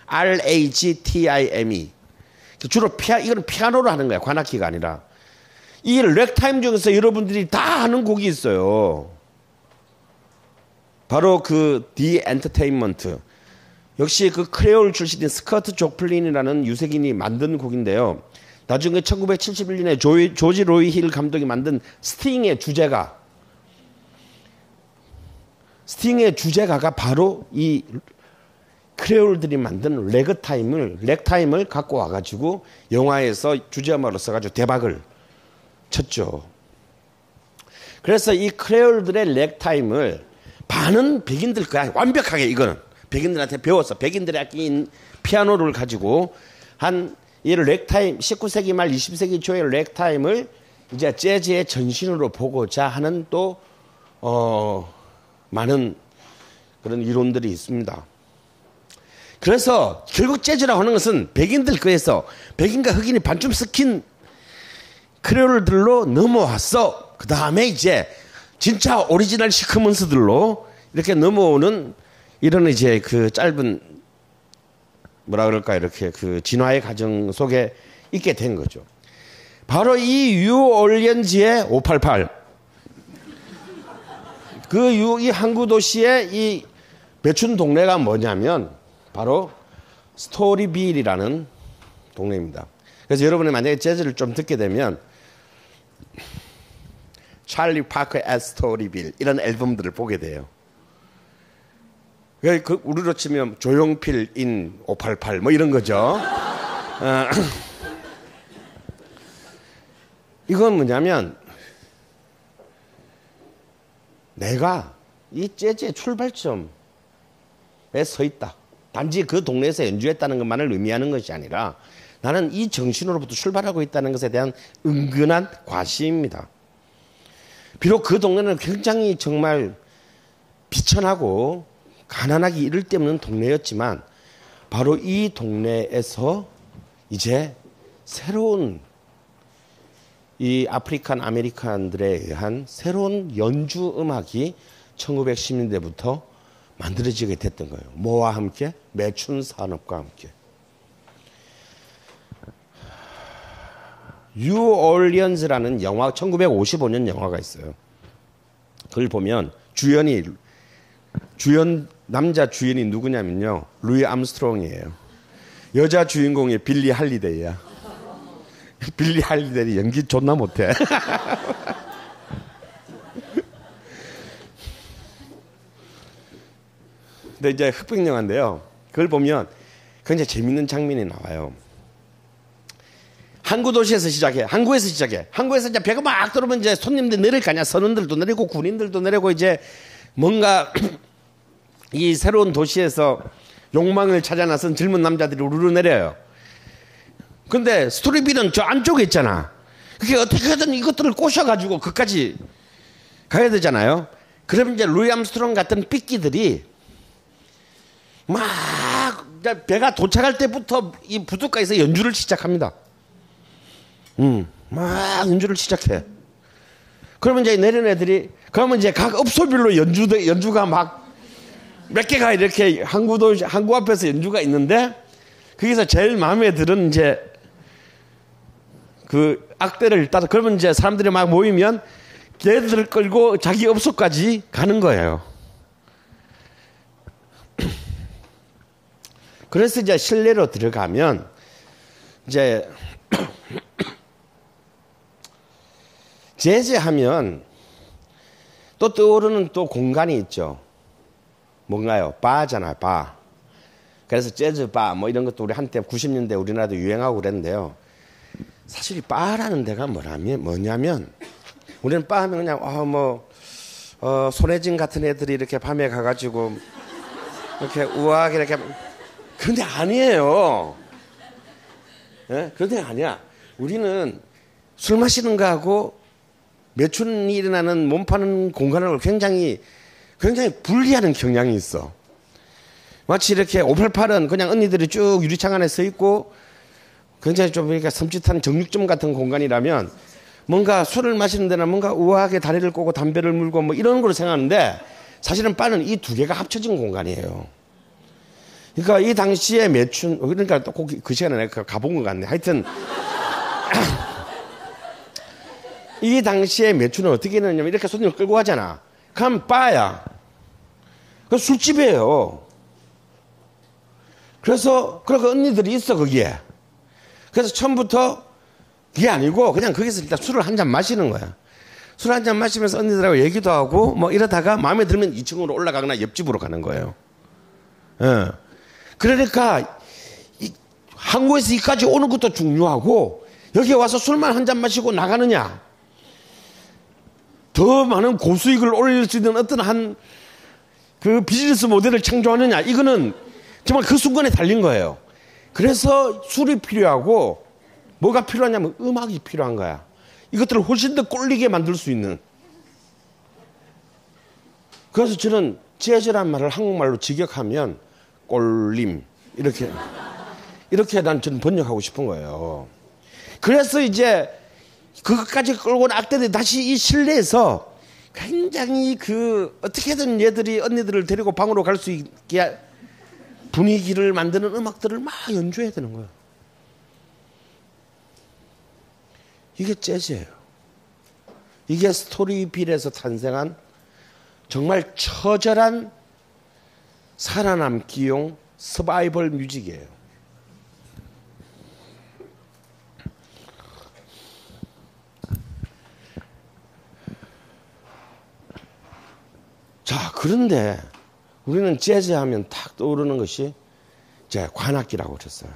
R-A-G-T-I-M-E. 주로 피아, 이건 피아노로 하는 거야. 관악기가 아니라. 이 렉타임 중에서 여러분들이 다 아는 곡이 있어요. 바로 그 The Entertainment. 역시 그 크레올 출신인 스콧 조플린이라는 유색인이 만든 곡인데요. 나중에 1971년에 조이, 조지 로이 힐 감독이 만든 스팅의 주제가 스팅의 주제가가 바로 이 크레올들이 만든 레그타임을 렉타임을 갖고 와가지고 영화에서 주제음악으로 써가지고 대박을 쳤죠. 그래서 이 크레올들의 렉타임을 반은 백인들 거야 완벽하게 이거는 백인들한테 배웠어. 백인들의 악기인 피아노를 가지고 한 이 렉타임 19세기 말 20세기 초의 렉타임을 이제 재즈의 전신으로 보고자 하는 또 어, 많은 그런 이론들이 있습니다. 그래서 결국 재즈라고 하는 것은 백인들 거에서 백인과 흑인이 반쯤 섞인 크레올들로 넘어왔어. 그 다음에 이제 진짜 오리지널 시크먼스들로 이렇게 넘어오는 이런 이제 그 짧은 뭐라 그럴까 이렇게 그 진화의 과정 속에 있게 된 거죠. 바로 이 유올리언즈의 588. 그 유, 이 항구 도시의 이 매춘 동네가 뭐냐면 바로 스토리빌이라는 동네입니다. 그래서 여러분이 만약에 재즈를 좀 듣게 되면 찰리 파커 의 스토리빌 이런 앨범들을 보게 돼요. 그 우리로 치면 조용필 인 588 뭐 이런 거죠. 어, 이건 뭐냐면 내가 이 재즈의 출발점에 서 있다. 단지 그 동네에서 연주했다는 것만을 의미하는 것이 아니라 나는 이 정신으로부터 출발하고 있다는 것에 대한 은근한 과시입니다. 비록 그 동네는 굉장히 정말 비천하고 가난하기 이를 데 없는 동네였지만 바로 이 동네에서 이제 새로운 이 African American들에 의한 새로운 연주 음악이 1910년대부터 만들어지게 됐던 거예요. 뭐와 함께? 매춘 산업과 함께. 뉴올리언즈라는 영화 1955년 영화가 있어요. 그걸 보면 주연이 주연 남자 주연이 누구냐면요. 루이 암스트롱이에요. 여자 주인공이 빌리 할리데이야. 빌리 할리데이 연기 존나 못해. 근데 이제 흑백 영화인데요. 그걸 보면 굉장히 재밌는 장면이 나와요. 항구 도시에서 시작해. 항구에서 시작해. 항구에서 이제 배가 막 들어오면 이제 손님들 내릴 거 아니야. 선원들도 내리고 군인들도 내리고 이제 뭔가 이 새로운 도시에서 욕망을 찾아 나선 젊은 남자들이 우르르 내려요. 근데 스토리빌은 저 안쪽에 있잖아. 그게 어떻게든 이것들을 꼬셔가지고 그까지 가야 되잖아요. 그러면 이제 루이 암스트롱 같은 삐끼들이 막 배가 도착할 때부터 이 부둣가에서 연주를 시작합니다. 음, 막 연주를 시작해. 그러면 이제 내린 애들이 그러면 이제 각 업소별로 연주 연주가 막 몇 개가 이렇게 항구도 항구 앞에서 연주가 있는데 거기서 제일 마음에 드는 이제 그 악대를 따라 그러면 이제 사람들이 막 모이면 걔들을 끌고 자기 업소까지 가는 거예요. 그래서 이제 실내로 들어가면 이제 제재하면 또 떠오르는 또 공간이 있죠. 뭔가요? 바잖아요, 바. 그래서 재즈 바, 뭐 이런 것도 우리 한때 90년대 우리나라도 유행하고 그랬는데요. 사실 이 바라는 데가 뭐라면, 뭐냐면, 우리는 바 하면 그냥, 어, 뭐, 어, 손혜진 같은 애들이 이렇게 밤에 가가지고, 이렇게 우아하게 이렇게, 그런데 아니에요. 예? 그런데 아니야. 우리는 술 마시는 거하고 매춘이 일어나는 몸 파는 공간을 굉장히 굉장히 분리하는 경향이 있어. 마치 이렇게 588은 그냥 언니들이 쭉 유리창 안에 서 있고 굉장히 좀 이렇게 섬찟한 정육점 같은 공간이라면 뭔가 술을 마시는 데나 뭔가 우아하게 다리를 꼬고 담배를 물고 뭐 이런 걸로 생각하는데 사실은 바는 이 두 개가 합쳐진 공간이에요. 그러니까 이 당시에 매춘 그러니까 또그 시간에 내가 가본 것 같네. 하여튼 이 당시에 매춘은 어떻게 했느냐면 이렇게 손님을 끌고 가잖아. 그럼 바야. 그 술집이에요. 그래서 그러고 언니들이 있어 거기에. 그래서 처음부터 그게 아니고 그냥 거기서 일단 술을 한 잔 마시는 거야. 술 한 잔 마시면서 언니들하고 얘기도 하고 뭐 이러다가 마음에 들면 2층으로 올라가거나 옆집으로 가는 거예요. 예. 그러니까 이, 한국에서 이까지 오는 것도 중요하고 여기 와서 술만 한 잔 마시고 나가느냐 더 많은 고수익을 올릴 수 있는 어떤 한 그 비즈니스 모델을 창조하느냐 이거는 정말 그 순간에 달린 거예요. 그래서 술이 필요하고 뭐가 필요하냐면 음악이 필요한 거야. 이것들을 훨씬 더 꼴리게 만들 수 있는. 그래서 저는 재즈란 말을 한국말로 직역하면 꼴림 이렇게 이렇게 난 저는 번역하고 싶은 거예요. 그래서 이제 그것까지 끌고 온 악들이 다시 이 실내에서 굉장히 그 어떻게든 얘들이 언니들을 데리고 방으로 갈 수 있게 분위기를 만드는 음악들을 막 연주해야 되는 거예요. 이게 재즈예요. 이게 스토리빌에서 탄생한 정말 처절한 살아남기용 서바이벌 뮤직이에요. 자, 그런데 우리는 재즈 하면 탁 떠오르는 것이 이제 관악기라고 그랬어요.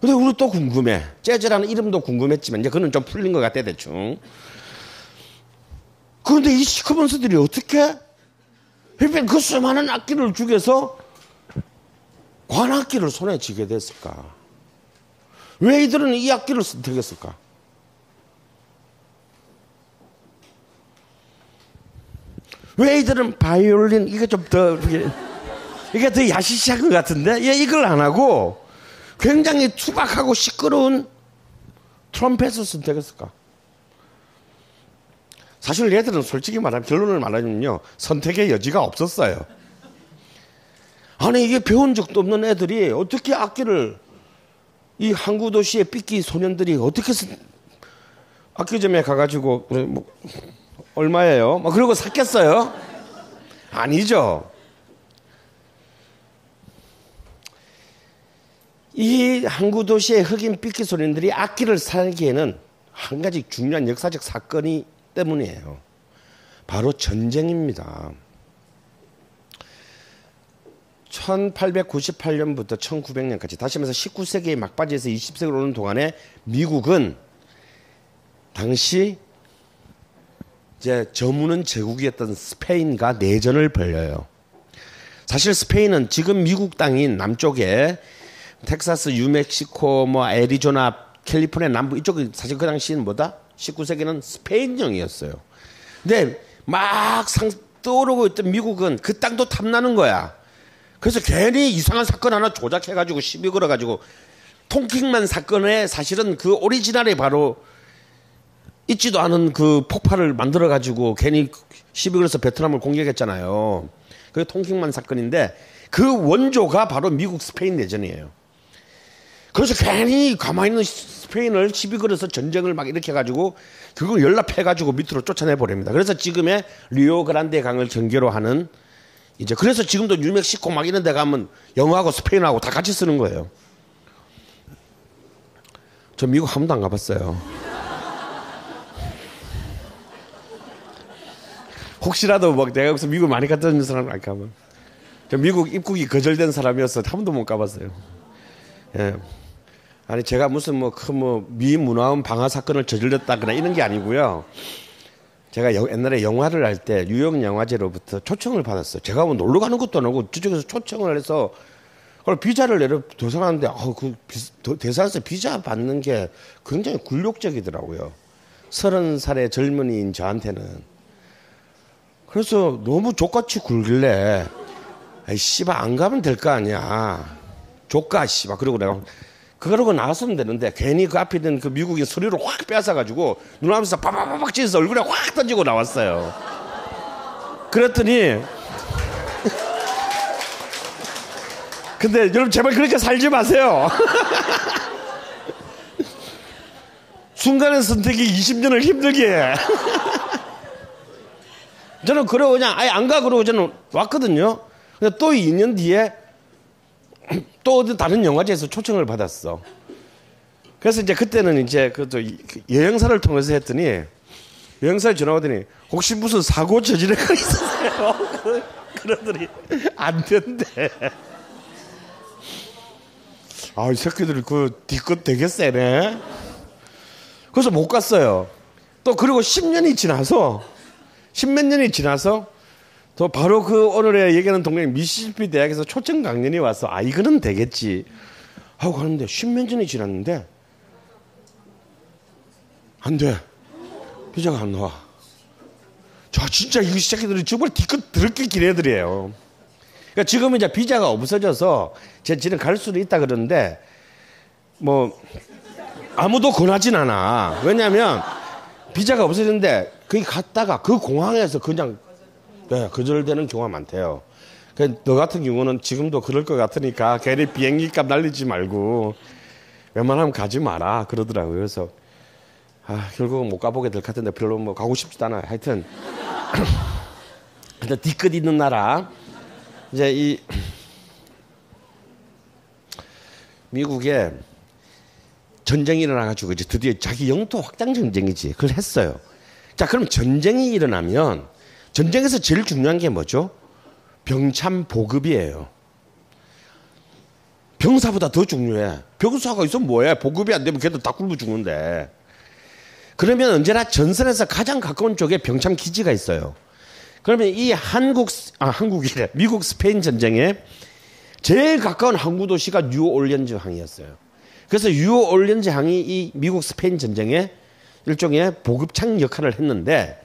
근데 우리 또 궁금해. 재즈라는 이름도 궁금했지만 이제 그는 좀 풀린 것 같아 대충. 그런데 이 시커먼스들이 어떻게 그 수많은 악기를 죽여서 관악기를 손에 쥐게 됐을까? 왜 이들은 이 악기를 선택했을까? 왜 이들은 바이올린 이게 좀 더 이게 더 야시시한 것 같은데 얘 이걸 안 하고 굉장히 투박하고 시끄러운 트럼펫을 선택했을까? 사실 얘들은 솔직히 말하면 결론을 말하면요 선택의 여지가 없었어요. 아니 이게 배운 적도 없는 애들이 어떻게 악기를 이 항구 도시의 삐끼 소년들이 어떻게 악기점에 가가지고 뭐 얼마예요? 뭐 그러고 샀겠어요? 아니죠. 이 항구 도시의 흑인 삐끼 소년들이 악기를 살기에는 한 가지 중요한 역사적 사건이 때문이에요. 바로 전쟁입니다. 1898년부터 1900년까지 다시 말해서 19세기의 막바지에서 20세기로 오는 동안에 미국은 당시 이제 저무는 제국이었던 스페인과 내전을 벌려요. 사실 스페인은 지금 미국 땅인 남쪽에 텍사스, 유멕시코, 뭐 애리조나, 캘리포니아 남부 이쪽이 사실 그 당시는 뭐다? 19세기는 스페인령이었어요. 근데 막 상, 떠오르고 있던 미국은 그 땅도 탐나는 거야. 그래서 괜히 이상한 사건 하나 조작해가지고 시비 걸어가지고 통킹만 사건에 사실은 그 오리지널이 바로 있지도 않은 그 폭발을 만들어 가지고 괜히 시비 걸어서 베트남을 공격했잖아요. 그게 통킹만 사건인데 그 원조가 바로 미국 스페인 내전이에요. 그래서 괜히 가만히 있는 스페인을 시비 걸어서 전쟁을 막 일으켜 가지고 그걸 연락해 가지고 밑으로 쫓아내 버립니다. 그래서 지금의 리오 그란데 강을 경계로 하는 이제 그래서 지금도 뉴멕시코 막 이런 데 가면 영어하고 스페인하고 다 같이 쓰는 거예요. 저 미국 한 번도 안 가봤어요. 혹시라도 막 내가 여기서 미국 많이 갔다 온 사람 안 가면 저 미국 입국이 거절된 사람이어서 한 번도 못 가봤어요. 예. 아니 제가 무슨 뭐 큰뭐 미문화원 방화 사건을 저질렀다거나 이런 게 아니고요. 제가 여, 옛날에 영화를 할 때 뉴욕 영화제로부터 초청을 받았어요. 제가 뭐 놀러 가는 것도 아니고 저쪽에서 초청을 해서 그걸 비자를 내려 도서관는데 아, 그 대사에서 비자 받는 게 굉장히 굴욕적이더라고요. 서른 살의 젊은이인 저한테는. 그래서 너무 족같이 굴길래 아이 씨발 안 가면 될 거 아니야. 족가 씨발 그리고 내가 그러고 나왔으면 되는데 괜히 그 앞에 있는 그 미국인 소리를 확 뺏어가지고 눈앞에서 빠바바박 찢어서 얼굴에 확 던지고 나왔어요. 그랬더니 근데 여러분 제발 그렇게 살지 마세요. 순간의 선택이 20년을 힘들게 해. 저는 그러고 그냥 아예 안 가 그러고 저는 왔거든요. 근데 또 2년 뒤에 또 어디 다른 영화제에서 초청을 받았어. 그래서 이제 그때는 이제 그 여행사를 통해서 했더니 여행사에 전화 오더니 혹시 무슨 사고 저지른 거 있으세요? 그러더니 안 된대. 아, 이 새끼들이 그 뒤끝 되게 세네. 그래서 못 갔어요. 또 그리고 10년이 지나서 십몇 년이 지나서 또 바로 그 오늘의 얘기하는 동네 미시시피 대학에서 초청 강연이 와서 아 이거는 되겠지 하고 가는데 십몇 년이 지났는데 안 돼. 비자가 안 나와. 저 진짜 이 새끼들이 정말 뒤끝 더럽게 긴 애들이에요. 그러니까 지금 이제 비자가 없어져서 제 집에 갈 수도 있다 그러는데 뭐 아무도 권하진 않아. 왜냐하면 비자가 없어졌는데 거기 갔다가 그 공항에서 그냥 네, 거절되는 경우가 많대요. 너 같은 경우는 지금도 그럴 것 같으니까 괜히 비행기 값 날리지 말고 웬만하면 가지 마라 그러더라고요. 그래서 아, 결국은 못 가보게 될 것 같은데 별로 뭐 가고 싶지도 않아요. 하여튼 하여튼 뒤끝 있는 나라 이제 이 미국에 전쟁이 일어나가지고 이제 드디어 자기 영토 확장 전쟁이지. 그걸 했어요. 자, 그럼 전쟁이 일어나면 전쟁에서 제일 중요한 게 뭐죠? 병참 보급이에요. 병사보다 더 중요해. 병사가 있으면 뭐해? 보급이 안 되면 걔도 다 굶어 죽는데. 그러면 언제나 전선에서 가장 가까운 쪽에 병참 기지가 있어요. 그러면 이 한국, 아, 한국이래. 미국 스페인 전쟁에 제일 가까운 항구 도시가 뉴올리언즈 항이었어요. 그래서 뉴올리언즈 항이 이 미국 스페인 전쟁에 일종의 보급창 역할을 했는데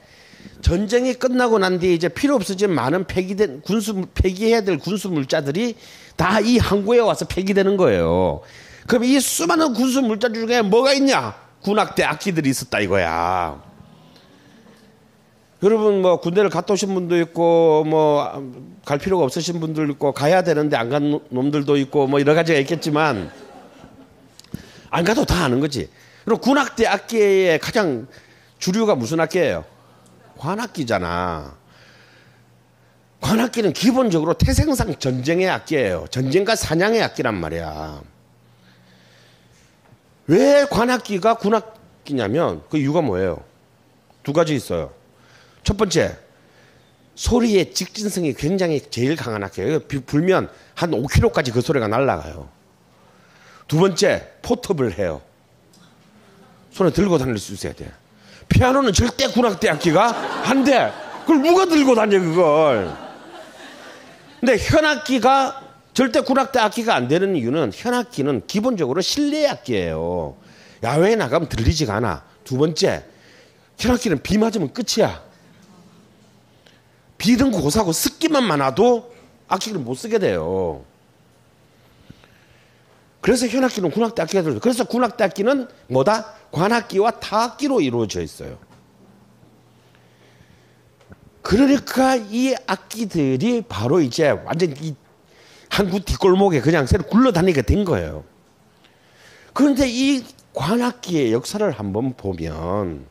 전쟁이 끝나고 난 뒤에 이제 필요 없어진 많은 폐기된 군수 폐기해야 될 군수 물자들이 다 이 항구에 와서 폐기되는 거예요. 그럼 이 수많은 군수 물자 중에 뭐가 있냐? 군악대 악기들이 있었다 이거야. 여러분 뭐 군대를 갔다 오신 분도 있고 뭐 갈 필요가 없으신 분들 있고 가야 되는데 안 간 놈들도 있고 뭐 여러 가지가 있겠지만 안 가도 다 아는 거지. 그리고 군악대 악기의 가장 주류가 무슨 악기예요? 관악기잖아. 관악기는 기본적으로 태생상 전쟁의 악기예요. 전쟁과 사냥의 악기란 말이야. 왜 관악기가 군악기냐면 그 이유가 뭐예요? 두 가지 있어요. 첫 번째, 소리의 직진성이 굉장히 제일 강한 악기예요. 불면 한 5km까지 그 소리가 날아가요. 두 번째, 포터블 해요. 손에 들고 다닐 수 있어야 돼. 피아노는 절대 군악대 악기가 안 돼. 그걸 누가 들고 다녀, 그걸. 근데 현악기가 절대 군악대 악기가 안 되는 이유는 현악기는 기본적으로 실내 악기예요. 야외에 나가면 들리지가 않아. 두 번째, 현악기는 비 맞으면 끝이야. 비는 고사고 습기만 많아도 악기를 못 쓰게 돼요. 그래서 현악기는 군악대 악기가 들어요. 그래서 군악대 악기는 뭐다? 관악기와 타악기로 이루어져 있어요. 그러니까 이 악기들이 바로 이제 완전 이 한국 뒷골목에 그냥 새로 굴러다니게 된 거예요. 그런데 이 관악기의 역사를 한번 보면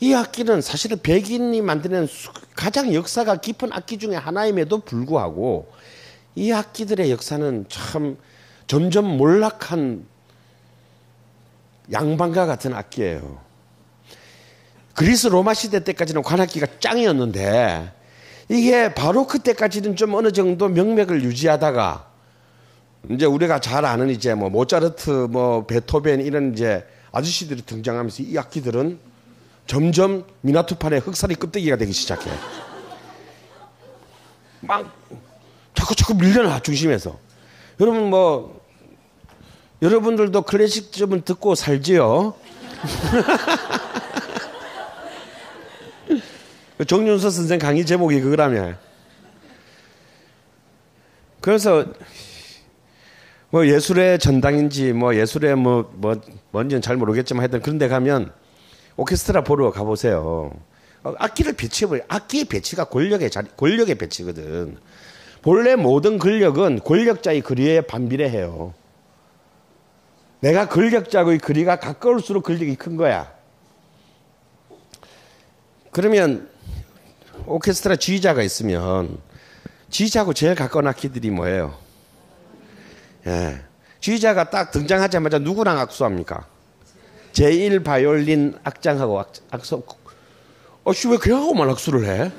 이 악기는 사실은 백인이 만드는 가장 역사가 깊은 악기 중에 하나임에도 불구하고 이 악기들의 역사는 참 점점 몰락한 양반과 같은 악기예요. 그리스 로마 시대 때까지는 관악기가 짱이었는데 이게 바로 그때까지는 좀 어느 정도 명맥을 유지하다가 이제 우리가 잘 아는 이제 뭐 모차르트 뭐 베토벤 이런 이제 아저씨들이 등장하면서 이 악기들은 점점 미나투판의 흑살이 껍데기가 되기 시작해. 막 자꾸 자꾸 밀려나 중심에서. 여러분 뭐 여러분들도 클래식 좀 듣고 살지요. 정윤서 선생 강의 제목이 그거라며. 그래서 뭐 예술의 전당인지 뭐 예술의 뭐, 뭐 뭔지는 잘 모르겠지만 하여튼 그런 데 가면 오케스트라 보러 가보세요. 어, 악기를 배치해버려. 악기의 배치가 권력의 자리, 권력의 배치거든. 본래 모든 권력은 권력자의 거리에 반비례해요. 내가 권력자의 거리가 가까울수록 권력이 큰 거야. 그러면 오케스트라 지휘자가 있으면 지휘자하고 제일 가까운 악기들이 뭐예요? 예. 지휘자가 딱 등장하자마자 누구랑 악수합니까? 제1 바이올린 악장하고 악, 악수. 어씨 왜 걔하고만 악수를 해?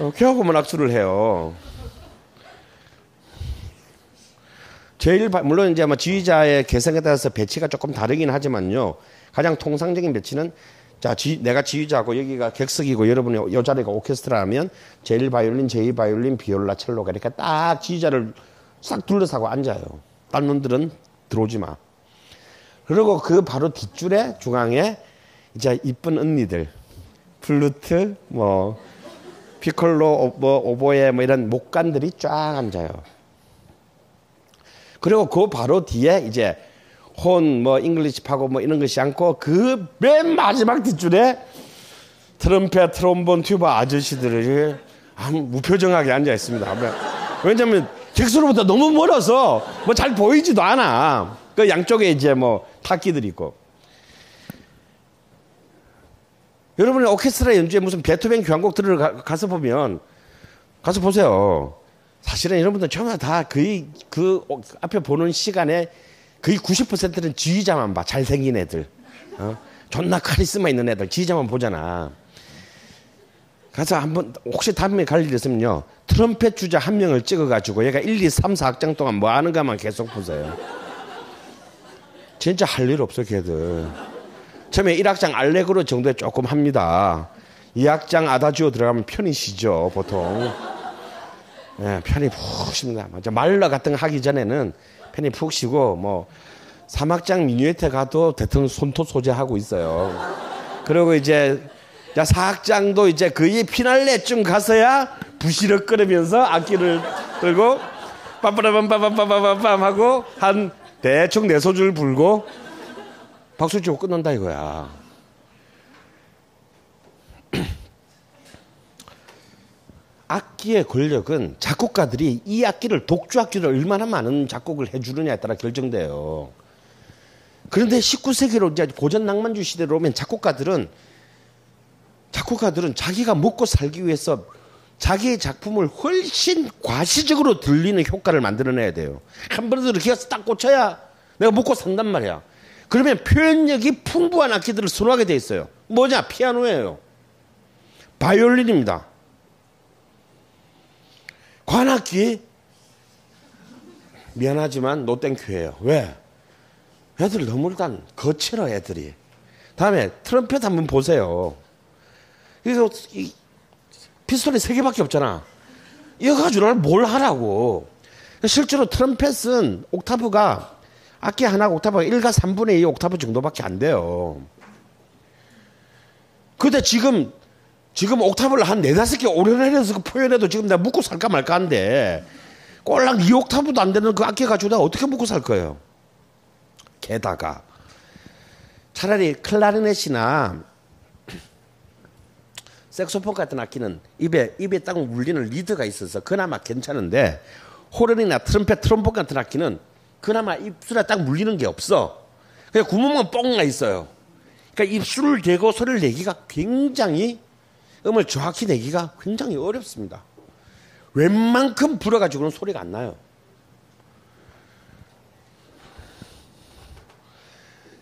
어, 걔하고만 악수를 해요. 제일 물론 이제 아마 지휘자의 개성에 따라서 배치가 조금 다르긴 하지만요. 가장 통상적인 배치는 자, 지, 내가 지휘자고 여기가 객석이고 여러분이 요 자리가 오케스트라라면 제일 바이올린, 제이 바이올린, 비올라, 첼로가 이렇게 딱 지휘자를 싹 둘러싸고 앉아요. 딴 놈들은 들어오지 마. 그리고 그 바로 뒷줄에 중앙에 이제 이쁜 언니들 플루트 뭐 피콜로 뭐 오보에 뭐 이런 목관들이 쫙 앉아요. 그리고 그 바로 뒤에 이제 혼, 뭐, 잉글리시파고 뭐 이런 것이 앉고 그 맨 마지막 뒷줄에 트럼펫, 트롬본, 튜바 아저씨들이 무표정하게 앉아 있습니다. 왜냐면 객수로부터 너무 멀어서 뭐 잘 보이지도 않아. 그 양쪽에 이제 뭐 타키들이 있고. 여러분이 오케스트라 연주에 무슨 베토벤 교향곡 들어가서 보면 가서 보세요. 사실은 여러분들 전부 다 거의 그 앞에 보는 시간에 거의 90%는 지휘자만 봐. 잘생긴 애들. 어? 존나 카리스마 있는 애들. 지휘자만 보잖아. 가서 한번 혹시 다음에 갈 일 있으면요. 트럼펫 주자 한 명을 찍어가지고 얘가 1, 2, 3, 4학장 동안 뭐 하는가만 계속 보세요. 진짜 할 일 없어 걔들. 처음에 1학장 알레그로 정도에 조금 합니다. 2학장 아다지오 들어가면 편히 쉬죠 보통. 예, 편히 푹 쉽니다. 말러 같은 거 하기 전에는 편히 푹 쉬고 뭐 사막장 미니에테 가도 대통령 손톱 소재하고 있어요. 그리고 이제 자 사학장도 이제 거의 피날레쯤 가서야 부시럭거리면서 악기를 들고 빰빠라빰빰빰빰빰빰 하고 한 대충 네 소줄 불고 박수 치고 끝난다 이거야. 악기의 권력은 작곡가들이 이 악기를 독주 악기를 얼마나 많은 작곡을 해주느냐에 따라 결정돼요. 그런데 19세기로 이제 고전 낭만주 시대로 오면 작곡가들은 작곡가들은 자기가 먹고 살기 위해서 자기의 작품을 훨씬 과시적으로 들리는 효과를 만들어내야 돼요. 한 번에 이렇게 해서 딱 꽂혀야 내가 먹고 산단 말이야. 그러면 표현력이 풍부한 악기들을 선호하게 돼 있어요. 뭐냐? 피아노예요. 바이올린입니다. 관악기 미안하지만 노땡큐예요. 왜? 애들 너무 일단 거칠어 애들이. 다음에 트럼펫 한번 보세요. 그래서 이 피스톨이 세 개밖에 없잖아. 이거 가지고 뭘 하라고. 실제로 트럼펫은 옥타브가 악기 하나 옥타브가 1가 3분의 2 옥타브 정도밖에 안 돼요. 근데 지금 지금 옥타브를 한 네다섯 개 오려내려서 그 표현해도 지금 내가 묵고 살까 말까 한데 꼴랑 2옥타브도 안 되는 그 악기 가지고 내가 어떻게 묵고 살 거예요? 게다가 차라리 클라리넷이나 색소폰 같은 악기는 입에 입에 딱 물리는 리드가 있어서 그나마 괜찮은데 호른이나 트럼펫, 트럼폰 같은 악기는 그나마 입술에 딱 물리는 게 없어. 그냥 구멍만 뻥나 있어요. 그러니까 입술을 대고 소리를 내기가 굉장히 음을 정확히 내기가 굉장히 어렵습니다. 웬만큼 불어가지고는 소리가 안 나요.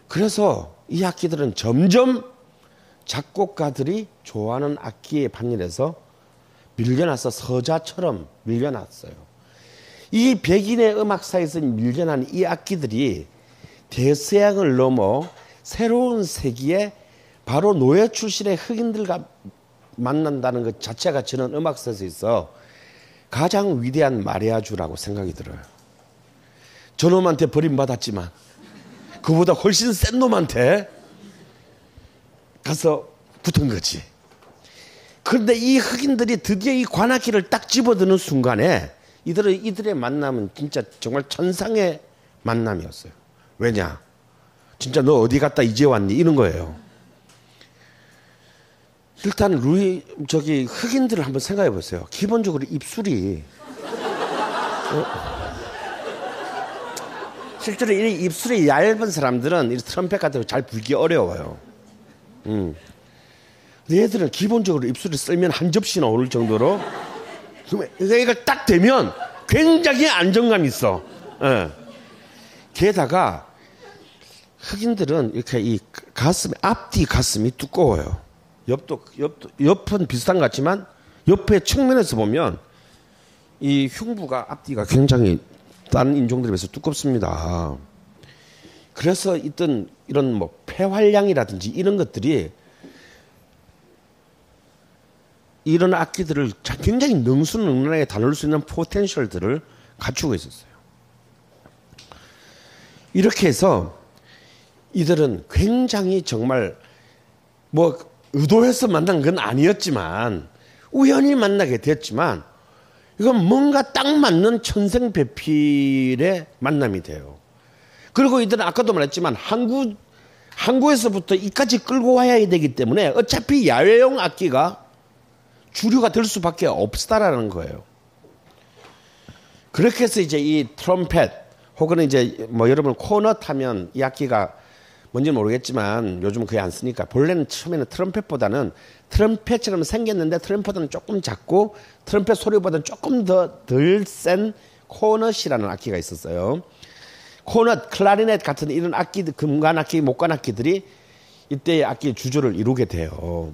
그래서 이 악기들은 점점 작곡가들이 좋아하는 악기에 반열해서 밀려나서 서자처럼 밀려났어요. 이 백인의 음악사에서 밀려난 이 악기들이 대서양을 넘어 새로운 세기에 바로 노예 출신의 흑인들과 만난다는 것 자체가 저는 음악사에서 있어 가장 위대한 마리아주라고 생각이 들어요. 저놈한테 버림받았지만 그보다 훨씬 센 놈한테 가서 붙은 거지. 그런데 이 흑인들이 드디어 이 관악기를 딱 집어드는 순간에 이들의, 이들의 만남은 진짜 정말 천상의 만남이었어요. 왜냐? 진짜 너 어디 갔다 이제 왔니? 이런 거예요. 일단 루이 저기 흑인들을 한번 생각해 보세요. 기본적으로 입술이 어? 실제로 이 입술이 얇은 사람들은 이 트럼펫 같은 거 잘 불기 어려워요. 음. 얘들은 기본적으로 입술을 쓸면 한 접시나 오를 정도로 이걸 딱 대면 굉장히 안정감이 있어. 예. 게다가 흑인들은 이렇게 이 가슴 앞뒤 가슴이 두꺼워요. 옆도 옆도 옆은 비슷한 것 같지만 옆에 측면에서 보면 이 흉부가 앞뒤가 굉장히 다른 인종들에 비해서 두껍습니다. 그래서 있던 이런 뭐 폐활량이라든지 이런 것들이 이런 악기들을 굉장히 능수능란하게 다룰 수 있는 포텐셜들을 갖추고 있었어요. 이렇게 해서 이들은 굉장히 정말 뭐 의도해서 만난 건 아니었지만 우연히 만나게 됐지만 이건 뭔가 딱 맞는 천생배필의 만남이 돼요. 그리고 이들은 아까도 말했지만 항구 항구에서부터 이까지 끌고 와야 되기 때문에 어차피 야외용 악기가 주류가 될 수밖에 없다라는 거예요. 그렇게 해서 이제 이 트럼펫 혹은 이제 뭐 여러분 코넛 하면 이 악기가 뭔지 모르겠지만 요즘 은 거의 안 쓰니까 본래는 처음에는 트럼펫보다는 트럼펫처럼 생겼는데 트럼펫보다는 조금 작고 트럼펫 소리보다는 조금 더 덜 센 코넛이라는 악기가 있었어요. 코넛, 클라리넷 같은 이런 악기, 금관 악기, 목관 악기들이 이때의 악기 주조를 이루게 돼요.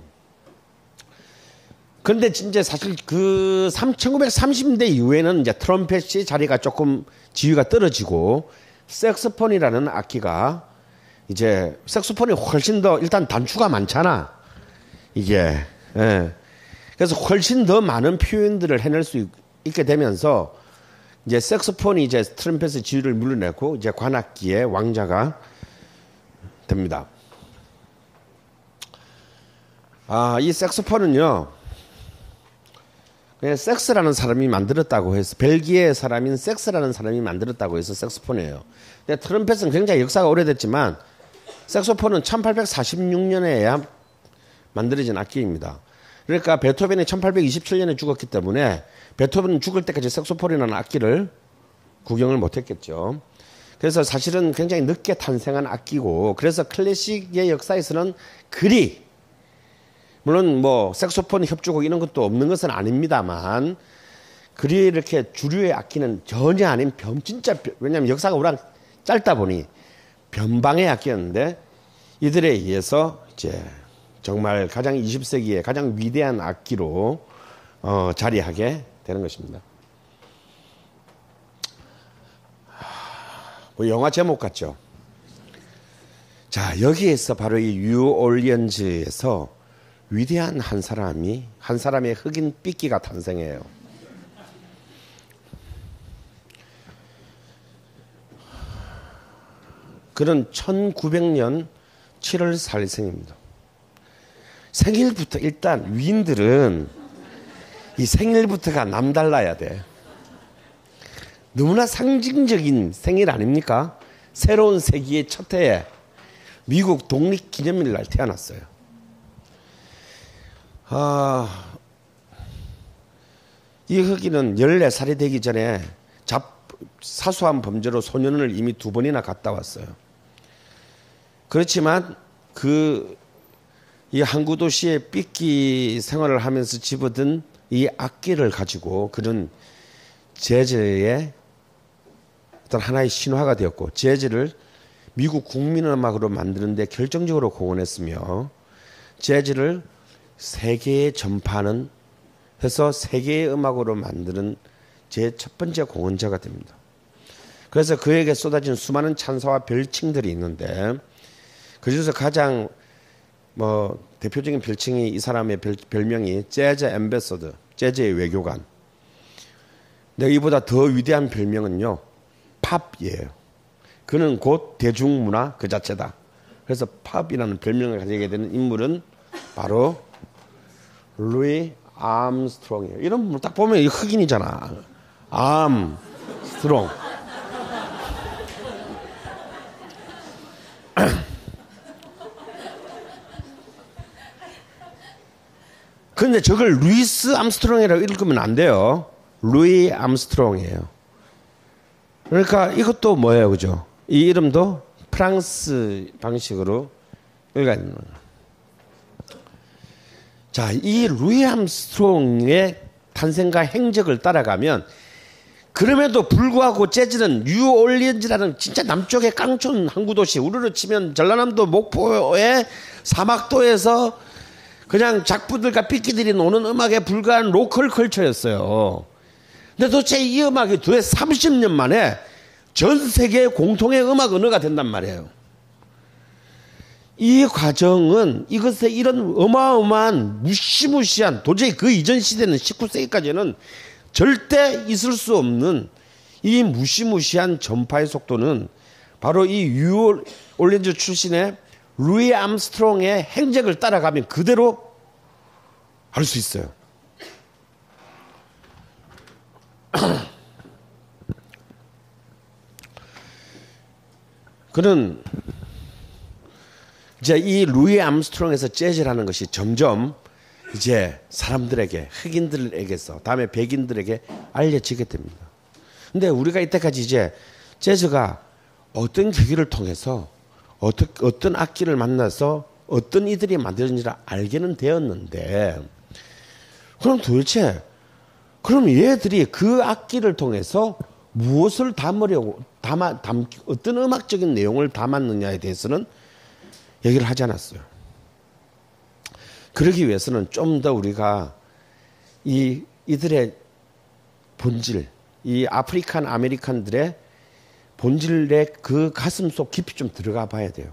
그런데 진짜 사실 그 1930대 이후에는 이제 트럼펫이 자리가 조금 지위가 떨어지고 색스폰이라는 악기가 이제 색소폰이 훨씬 더 일단 단추가 많잖아. 이게. 예. 그래서 훨씬 더 많은 표현들을 해낼 수 있게 되면서 이제 색소폰이 이제 트럼펫의 지위를 물러내고 이제 관악기의 왕자가 됩니다. 아, 이 색소폰은요. 그냥 섹스라는 사람이 만들었다고 해서 벨기에 사람인 섹스라는 사람이 만들었다고 해서 색소폰이에요. 근데 트럼펫은 굉장히 역사가 오래됐지만 색소폰은 1846년에야 만들어진 악기입니다. 그러니까 베토벤이 1827년에 죽었기 때문에 베토벤은 죽을 때까지 색소폰이라는 악기를 구경을 못했겠죠. 그래서 사실은 굉장히 늦게 탄생한 악기고 그래서 클래식의 역사에서는 그리 물론 뭐 색소폰 협주곡 이런 것도 없는 것은 아닙니다만 그리 이렇게 주류의 악기는 전혀 아닌 변 진짜 왜냐하면 역사가 워낙 짧다 보니 변방의 악기였는데 이들에 의해서 이제 정말 가장 20세기의 가장 위대한 악기로 어, 자리하게 되는 것입니다. 뭐 영화 제목 같죠? 자, 여기에서 바로 이 뉴올리언즈에서 위대한 한 사람이 한 사람의 흑인 삐끼가 탄생해요. 그는 1900년 7월 4일 생입니다. 생일부터 일단 위인들은 이 생일부터가 남달라야 돼. 너무나 상징적인 생일 아닙니까? 새로운 세기의 첫 해에 미국 독립 기념일 날 태어났어요. 아, 이 흑인은 14살이 되기 전에 잡, 사소한 범죄로 소년을 이미 두 번이나 갔다 왔어요. 그렇지만 그 이 항구 도시의 삐끼 생활을 하면서 집어든 이 악기를 가지고 그런 재즈의 어떤 하나의 신화가 되었고 재즈를 미국 국민음악으로 만드는데 결정적으로 공헌했으며 재즈를 세계에 전파하는 해서 세계의 음악으로 만드는 제 첫 번째 공헌자가 됩니다. 그래서 그에게 쏟아진 수많은 찬사와 별칭들이 있는데 그중에서 가장 뭐 대표적인 별칭이 이 사람의 별, 별명이 재즈 ambassador, 재즈의 외교관. 근데 이보다 더 위대한 별명은요 팝이에요. 그는 곧 대중문화 그 자체다. 그래서 팝이라는 별명을 가지게 되는 인물은 바로 루이 암스트롱이에요. 이름 분딱 보면 흑인이잖아. 암스트롱. 근데 저걸 루이스 암스트롱이라고 읽으면 안 돼요. 루이 암스트롱이에요. 그러니까 이것도 뭐예요, 그죠? 이 이름도 프랑스 방식으로 읽어야 되는 거예요. 자, 이 루이 암스트롱의 탄생과 행적을 따라가면 그럼에도 불구하고 재즈는 뉴올리언즈라는 진짜 남쪽의 깡촌 항구 도시 우리로 치면 전라남도 목포의 사막도에서 그냥 작부들과 삐끼들이 노는 음악에 불과한 local culture였어요. 근데 도대체 이 음악이 도대체 30년 만에 전 세계 공통의 음악 언어가 된단 말이에요. 이 과정은 이것에 이런 어마어마한 무시무시한 도저히 그 이전 시대는 19세기까지는 절대 있을 수 없는 이 무시무시한 전파의 속도는 바로 이뉴 올린즈 출신의 루이 암스트롱의 행적을 따라가면 그대로 할 수 있어요. 그는 이제 이 루이 암스트롱에서 재즈라는 것이 점점 이제 사람들에게 흑인들에게서 다음에 백인들에게 알려지게 됩니다. 근데 우리가 이때까지 이제 재즈가 어떤 계기를 통해서 어떤 어떤 악기를 만나서 어떤 이들이 만들었는지를 알게는 되었는데 그럼 도대체 그럼 얘들이 그 악기를 통해서 무엇을 담으려고 담아 담 어떤 음악적인 내용을 담았느냐에 대해서는 얘기를 하지 않았어요. 그러기 위해서는 좀 더 우리가 이 이들의 본질, 이 African American들의 본질의 그 가슴 속 깊이 좀 들어가 봐야 돼요.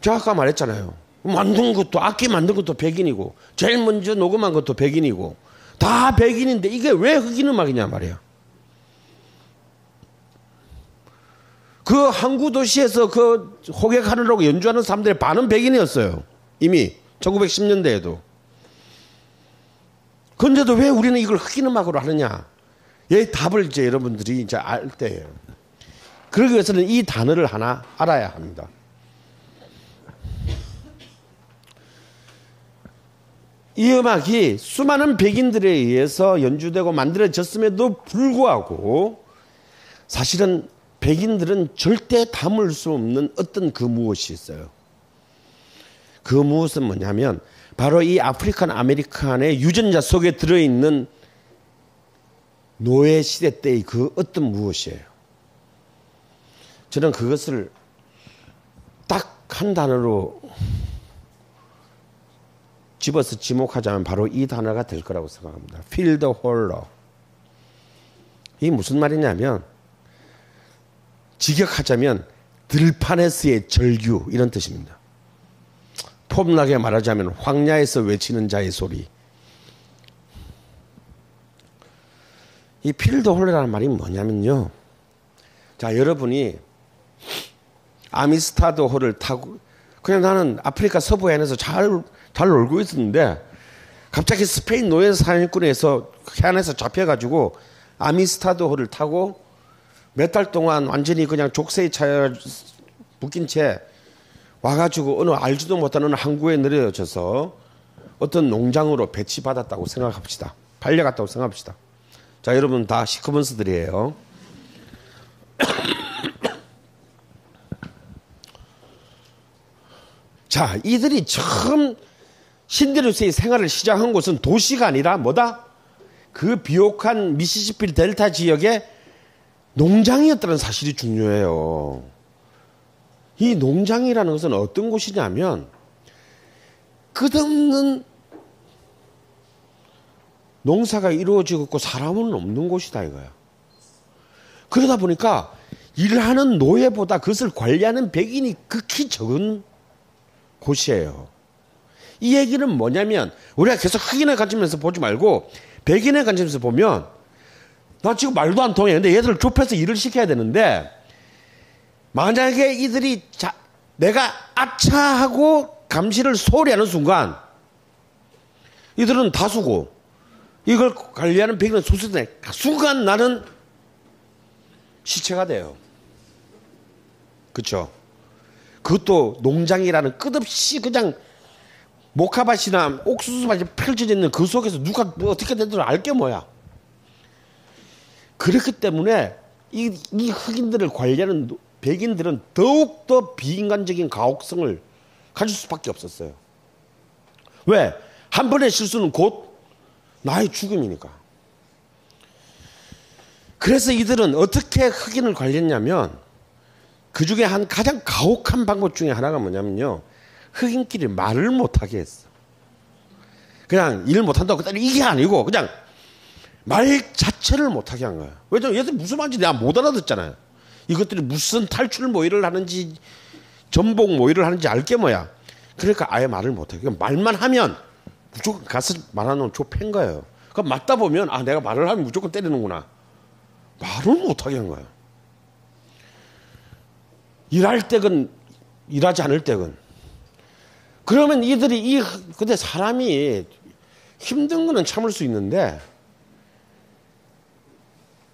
제가 아까 말했잖아요. 만든 것도 악기 만든 것도 백인이고 제일 먼저 녹음한 것도 백인이고 다 백인인데 이게 왜 흑인 음악이냐 말이야. 그 항구 도시에서 그 호객하느라고 연주하는 사람들의 반은 백인이었어요. 이미 1910년대에도. 그런데도 왜 우리는 이걸 흑인 음악으로 하느냐? 이 답을 이제 여러분들이 이제 알 때예요. 그러기 위해서는 이 단어를 하나 알아야 합니다. 이 음악이 수많은 백인들에 의해서 연주되고 만들어졌음에도 불구하고 사실은 백인들은 절대 담을 수 없는 어떤 그 무엇이 있어요. 그 무엇은 뭐냐면 바로 이 African American의 유전자 속에 들어있는 노예 시대 때의 그 어떤 무엇이에요. 저는 그것을 딱 한 단어로 집어서 지목하자면 바로 이 단어가 될 거라고 생각합니다. The horror. 이 무슨 말이냐면 직역하자면 들판에서의 절규 이런 뜻입니다. 폼나게 말하자면 황야에서 외치는 자의 소리. 이 field holler라는 말이 뭐냐면요. 자, 여러분이 아미스타드호를 타고 그냥 나는 아프리카 서부 해안에서 잘, 잘 놀고 있었는데 갑자기 스페인 노예 사냥꾼에서 해안에서 잡혀가지고 아미스타드호를 타고 몇 달 동안 완전히 그냥 족쇄에 차여 묶인 채 와가지고 어느 알지도 못하는 항구에 내려져서 어떤 농장으로 배치받았다고 생각합시다. 팔려갔다고 생각합시다. 자, 여러분 다 시커먼스들이에요. 자, 이들이 처음 신데루스의 생활을 시작한 곳은 도시가 아니라 뭐다? 그 비옥한 미시시피 델타 지역의 농장이었다는 사실이 중요해요. 이 농장이라는 것은 어떤 곳이냐면 끝없는 농사가 이루어지고 있고 사람은 없는 곳이다 이거야. 그러다 보니까 일하는 노예보다 그것을 관리하는 백인이 극히 적은 곳이에요. 이 얘기는 뭐냐면 우리가 계속 흑인의 관점에서 보지 말고 백인의 관점에서 보면 나 지금 말도 안 통해. 근데 얘들을 좁혀서 일을 시켜야 되는데 만약에 이들이 자, 내가 아차하고 감시를 소홀히 하는 순간 이들은 다수고 이걸 관리하는 백인은 소수인데 순간 나는 시체가 돼요. 그렇죠? 그것도 농장이라는 끝없이 그냥 모카밭이나 옥수수밭이 펼쳐져 있는 그 속에서 누가 뭐 어떻게 되든 알게 뭐야. 그렇기 때문에 이, 이 흑인들을 관리하는 백인들은 더욱더 비인간적인 가혹성을 가질 수밖에 없었어요. 왜? 한 번의 실수는 곧 나의 죽음이니까. 그래서 이들은 어떻게 흑인을 관리했냐면 그 중에 한 가장 가혹한 방법 중에 하나가 뭐냐면요. 흑인끼리 말을 못하게 했어. 그냥 일 못한다고 그다음 이게 아니고 그냥 말 자체를 못하게 한 거야. 왜냐면 얘들 무슨 말인지 내가 못 알아듣잖아요. 이것들이 무슨 탈출 모의를 하는지 전복 모의를 하는지 알게 뭐야. 그러니까 아예 말을 못해. 그냥 말만 하면 무조건 가서 말하는 좁힌 거예요. 그럼 맞다 보면 아 내가 말을 하면 무조건 때리는구나. 말을 못하게 한 거예요. 일할 때건 일하지 않을 때건 그러면 이들이 이 근데 사람이 힘든 거는 참을 수 있는데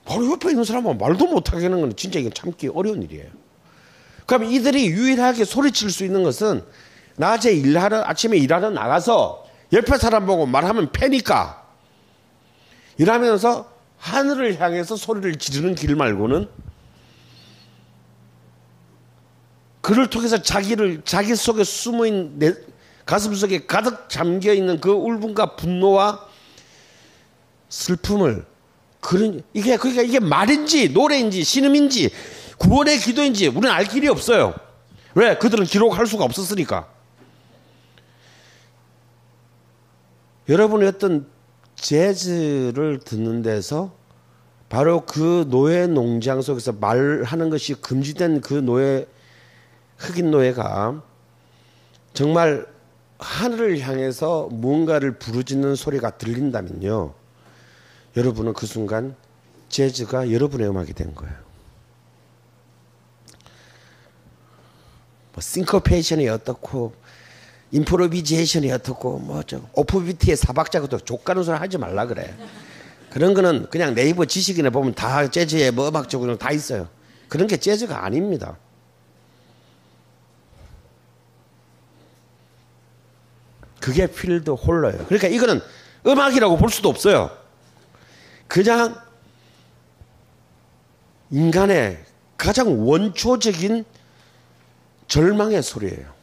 바로 옆에 있는 사람은 말도 못하게 하는 건 진짜 이게 참기 어려운 일이에요. 그럼 이들이 유일하게 소리칠 수 있는 것은 낮에 일하러 아침에 일하러 나가서 옆에 사람 보고 말하면 패니까 일하면서 하늘을 향해서 소리를 지르는 길 말고는 그를 통해서 자기를 자기 속에 숨어 있는 내 가슴 속에 가득 잠겨 있는 그 울분과 분노와 슬픔을 그런 이게 그러니까 이게 말인지 노래인지 신음인지 구원의 기도인지 우리는 알 길이 없어요. 왜? 그들은 기록할 수가 없었으니까. 여러분이 어떤 재즈를 듣는 데서 바로 그 노예 농장 속에서 말하는 것이 금지된 그 노예 흑인 노예가 정말 하늘을 향해서 무언가를 부르짖는 소리가 들린다면요. 여러분은 그 순간 재즈가 여러분의 음악이 된 거예요. 뭐 싱커페이션이 어떻고 임프로비제이션이 어떻고 뭐저 오프비트의 사박자고도 족가는 소리 하지 말라 그래. 그런 거는 그냥 네이버 지식인에 보면 다 재즈의 뭐 음악적으로 다 있어요. 그런 게 재즈가 아닙니다. 그게 필드 홀러예요. 그러니까 이거는 음악이라고 볼 수도 없어요. 그냥 인간의 가장 원초적인 절망의 소리예요.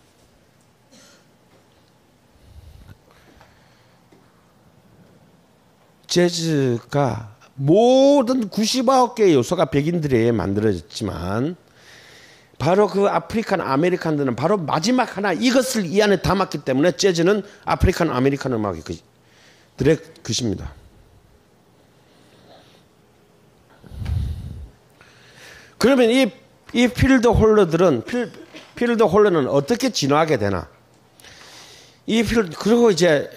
재즈가 모든 99개의 요소가 백인들에 만들어졌지만 바로 그 African American들은 바로 마지막 하나 이것을 이 안에 담았기 때문에 재즈는 African American 음악의 그, 들의 것입니다. 그러면 이, 이 field holler들은 필, field holler는 어떻게 진화하게 되나? 이 필드 그리고 이제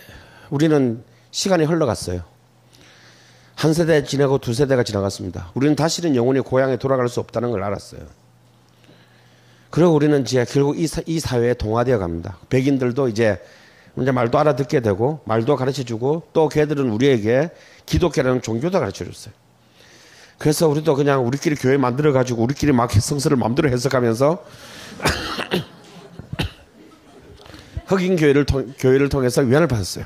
우리는 시간이 흘러갔어요. 한 세대 지나고 두 세대가 지나갔습니다. 우리는 다시는 영원히 고향에 돌아갈 수 없다는 걸 알았어요. 그리고 우리는 이제 결국 이, 사, 이 사회에 동화되어 갑니다. 백인들도 이제 이제 말도 알아듣게 되고 말도 가르쳐 주고 또 걔들은 우리에게 기독교라는 종교도 가르쳐 줬어요. 그래서 우리도 그냥 우리끼리 교회 만들어 가지고 우리끼리 막 성서를 마음대로 해석하면서 흑인 교회를 통, 교회를 통해서 위안을 받았어요.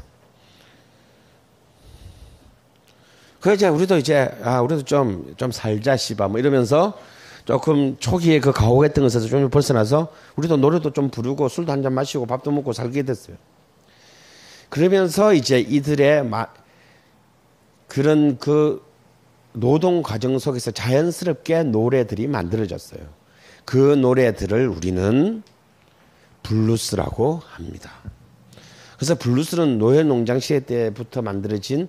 그래서 이제 우리도 이제 아 우리도 좀 좀 살자 씨바 뭐 이러면서 조금 초기에 그 가혹했던 것에서 좀 벗어나서 우리도 노래도 좀 부르고 술도 한 잔 마시고 밥도 먹고 살게 됐어요. 그러면서 이제 이들의 마, 그런 그 노동 과정 속에서 자연스럽게 노래들이 만들어졌어요. 그 노래들을 우리는 블루스라고 합니다. 그래서 블루스는 노예 농장 시대 때부터 만들어진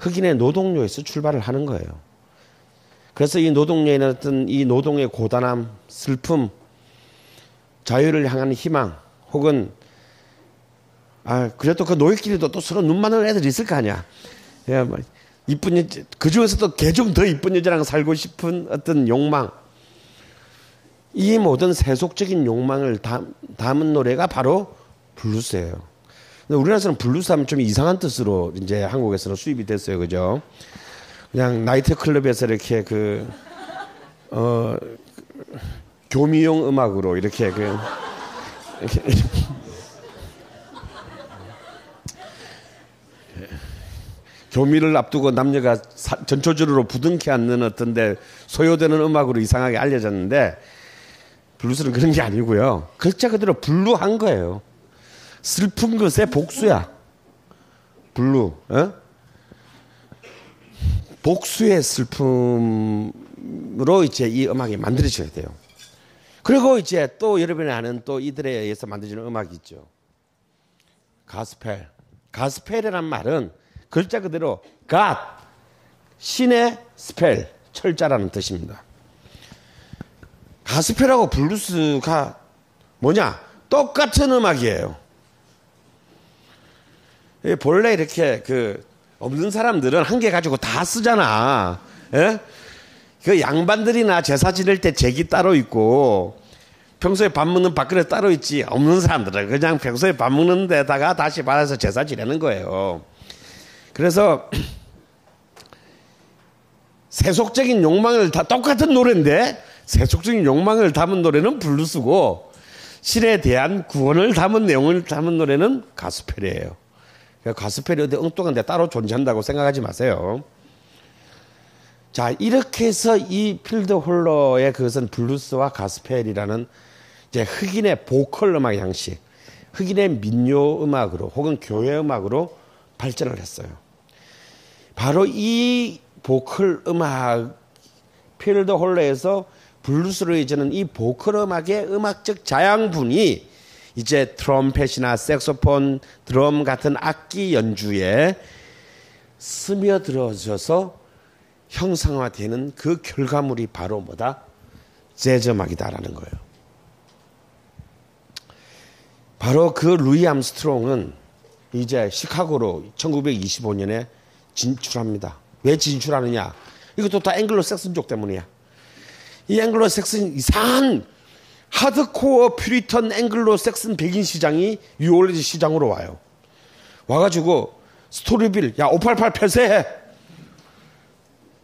흑인의 노동요에서 출발을 하는 거예요. 그래서 이 노동요에는 어떤 이 노동의 고단함, 슬픔, 자유를 향한 희망, 혹은 아 그래도 그 노예끼리도 또 서로 눈 맞은 애들이 있을 거 아니야. 예, 뭐 이쁜 여자, 그 중에서도 개중 더 이쁜 여자랑 살고 싶은 어떤 욕망. 이 모든 세속적인 욕망을 담, 담은 노래가 바로 블루스예요. 우리나라에서는 블루스 하면 좀 이상한 뜻으로 이제 한국에서는 수입이 됐어요. 그죠? 그냥 나이트 클럽에서 이렇게 그, 어, 교미용 음악으로 이렇게 그, 이렇게 교미를 앞두고 남녀가 사, 전초전으로 부둥켜 안는 어떤데 소요되는 음악으로 이상하게 알려졌는데 블루스는 그런 게 아니고요. 글자 그대로 blue한 거예요. 슬픈 것의 복수야. Blue. 어? 복수의 슬픔으로 이제 이 음악이 만들어져야 돼요. 그리고 이제 또 여러분이 아는 또 이들에 의해서 만들어지는 음악이 있죠. 가스펠. 가스펠이란 말은 글자 그대로 God, 신의 spell, 철자라는 뜻입니다. 가스펠하고 블루스가 뭐냐? 똑같은 음악이에요. 본래 이렇게 그 없는 사람들은 한 개 가지고 다 쓰잖아. 예? 그 양반들이나 제사 지낼 때 제기 따로 있고 평소에 밥 먹는 밥그릇 따로 있지 없는 사람들은 그냥 평소에 밥 먹는 데다가 다시 받아서 제사 지내는 거예요. 그래서 세속적인 욕망을 다 똑같은 노래인데 세속적인 욕망을 담은 노래는 블루스고 신에 대한 구원을 담은 내용을 담은 노래는 가스펠이에요. 가스펠이 어디 엉뚱한 데 따로 존재한다고 생각하지 마세요. 자, 이렇게 해서 이 field holler의 그것은 블루스와 가스펠이라는 이제 흑인의 보컬 음악 양식, 흑인의 민요 음악으로 혹은 교회 음악으로 발전을 했어요. 바로 이 보컬 음악 field holler에서 블루스로 이제는 이 보컬 음악의 음악적 자양분이 이제 트럼펫이나 색소폰, 드럼 같은 악기 연주에 스며들어져서 형상화되는 그 결과물이 바로 뭐다? 재즈 음악이다라는 거예요. 바로 그 루이 암스트롱은 이제 시카고로 1925년에 진출합니다. 왜 진출하느냐? 이것도 다 앵글로색슨족 때문이야. 이 Anglo-Saxon 이상한 hardcore Puritan Anglo-Saxon 백인 시장이 뉴올리언즈 시장으로 와요. 와가지고 스토리빌 야 588 폐쇄해.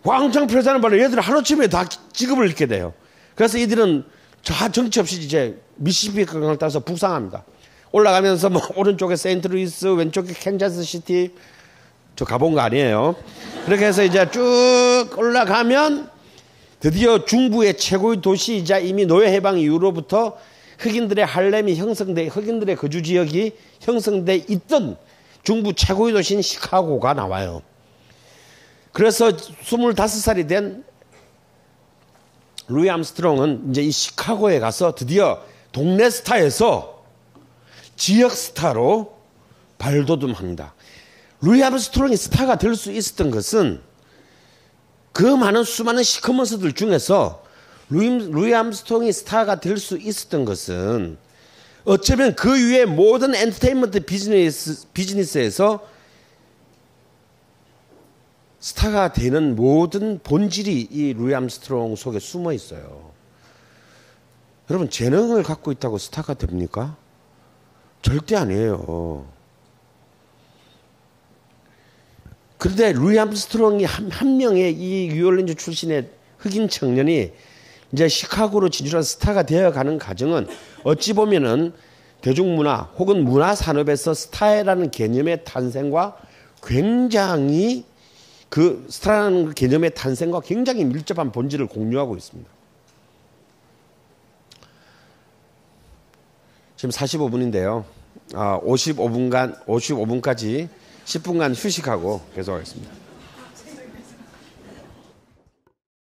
왕창 폐쇄하는 바람에 얘들 하루아침에 다 직업을 잃게 돼요. 그래서 이들은 저 정처 없이 이제 미시시피 강을 따라서 북상합니다. 올라가면서 뭐 오른쪽에 세인트루이스, 왼쪽에 캔자스 시티 저 가본 거 아니에요. 그렇게 해서 이제 쭉 올라가면 드디어 중부의 최고의 도시이자 이미 노예 해방 이후로부터 흑인들의 할렘이 형성돼 흑인들의 거주 지역이 형성돼 있던 중부 최고의 도시인 시카고가 나와요. 그래서 25살이 된 루이 암스트롱은 이제 이 시카고에 가서 드디어 동네 스타에서 지역 스타로 발돋움합니다. 루이 암스트롱이 스타가 될 수 있었던 것은 그 많은 수많은 시커먼스들 중에서 루이, 루이 암스트롱이 스타가 될 수 있었던 것은 어쩌면 그 위에 모든 엔터테인먼트 비즈니스, 비즈니스에서 스타가 되는 모든 본질이 이 루이 암스트롱 속에 숨어 있어요. 여러분, 재능을 갖고 있다고 스타가 됩니까? 절대 아니에요. 그런데 루이 암스트롱이 한, 한 명의 이 뉴올린즈 출신의 흑인 청년이 이제 시카고로 진출한 스타가 되어가는 과정은 어찌 보면은 대중문화 혹은 문화 산업에서 스타라는 개념의 탄생과 굉장히 그 스타라는 개념의 탄생과 굉장히 밀접한 본질을 공유하고 있습니다. 지금 45분인데요. 아, 55분간 55분까지 10분간 휴식하고 계속하겠습니다.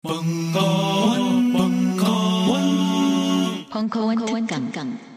벙커원, 벙커원, 벙커원 특강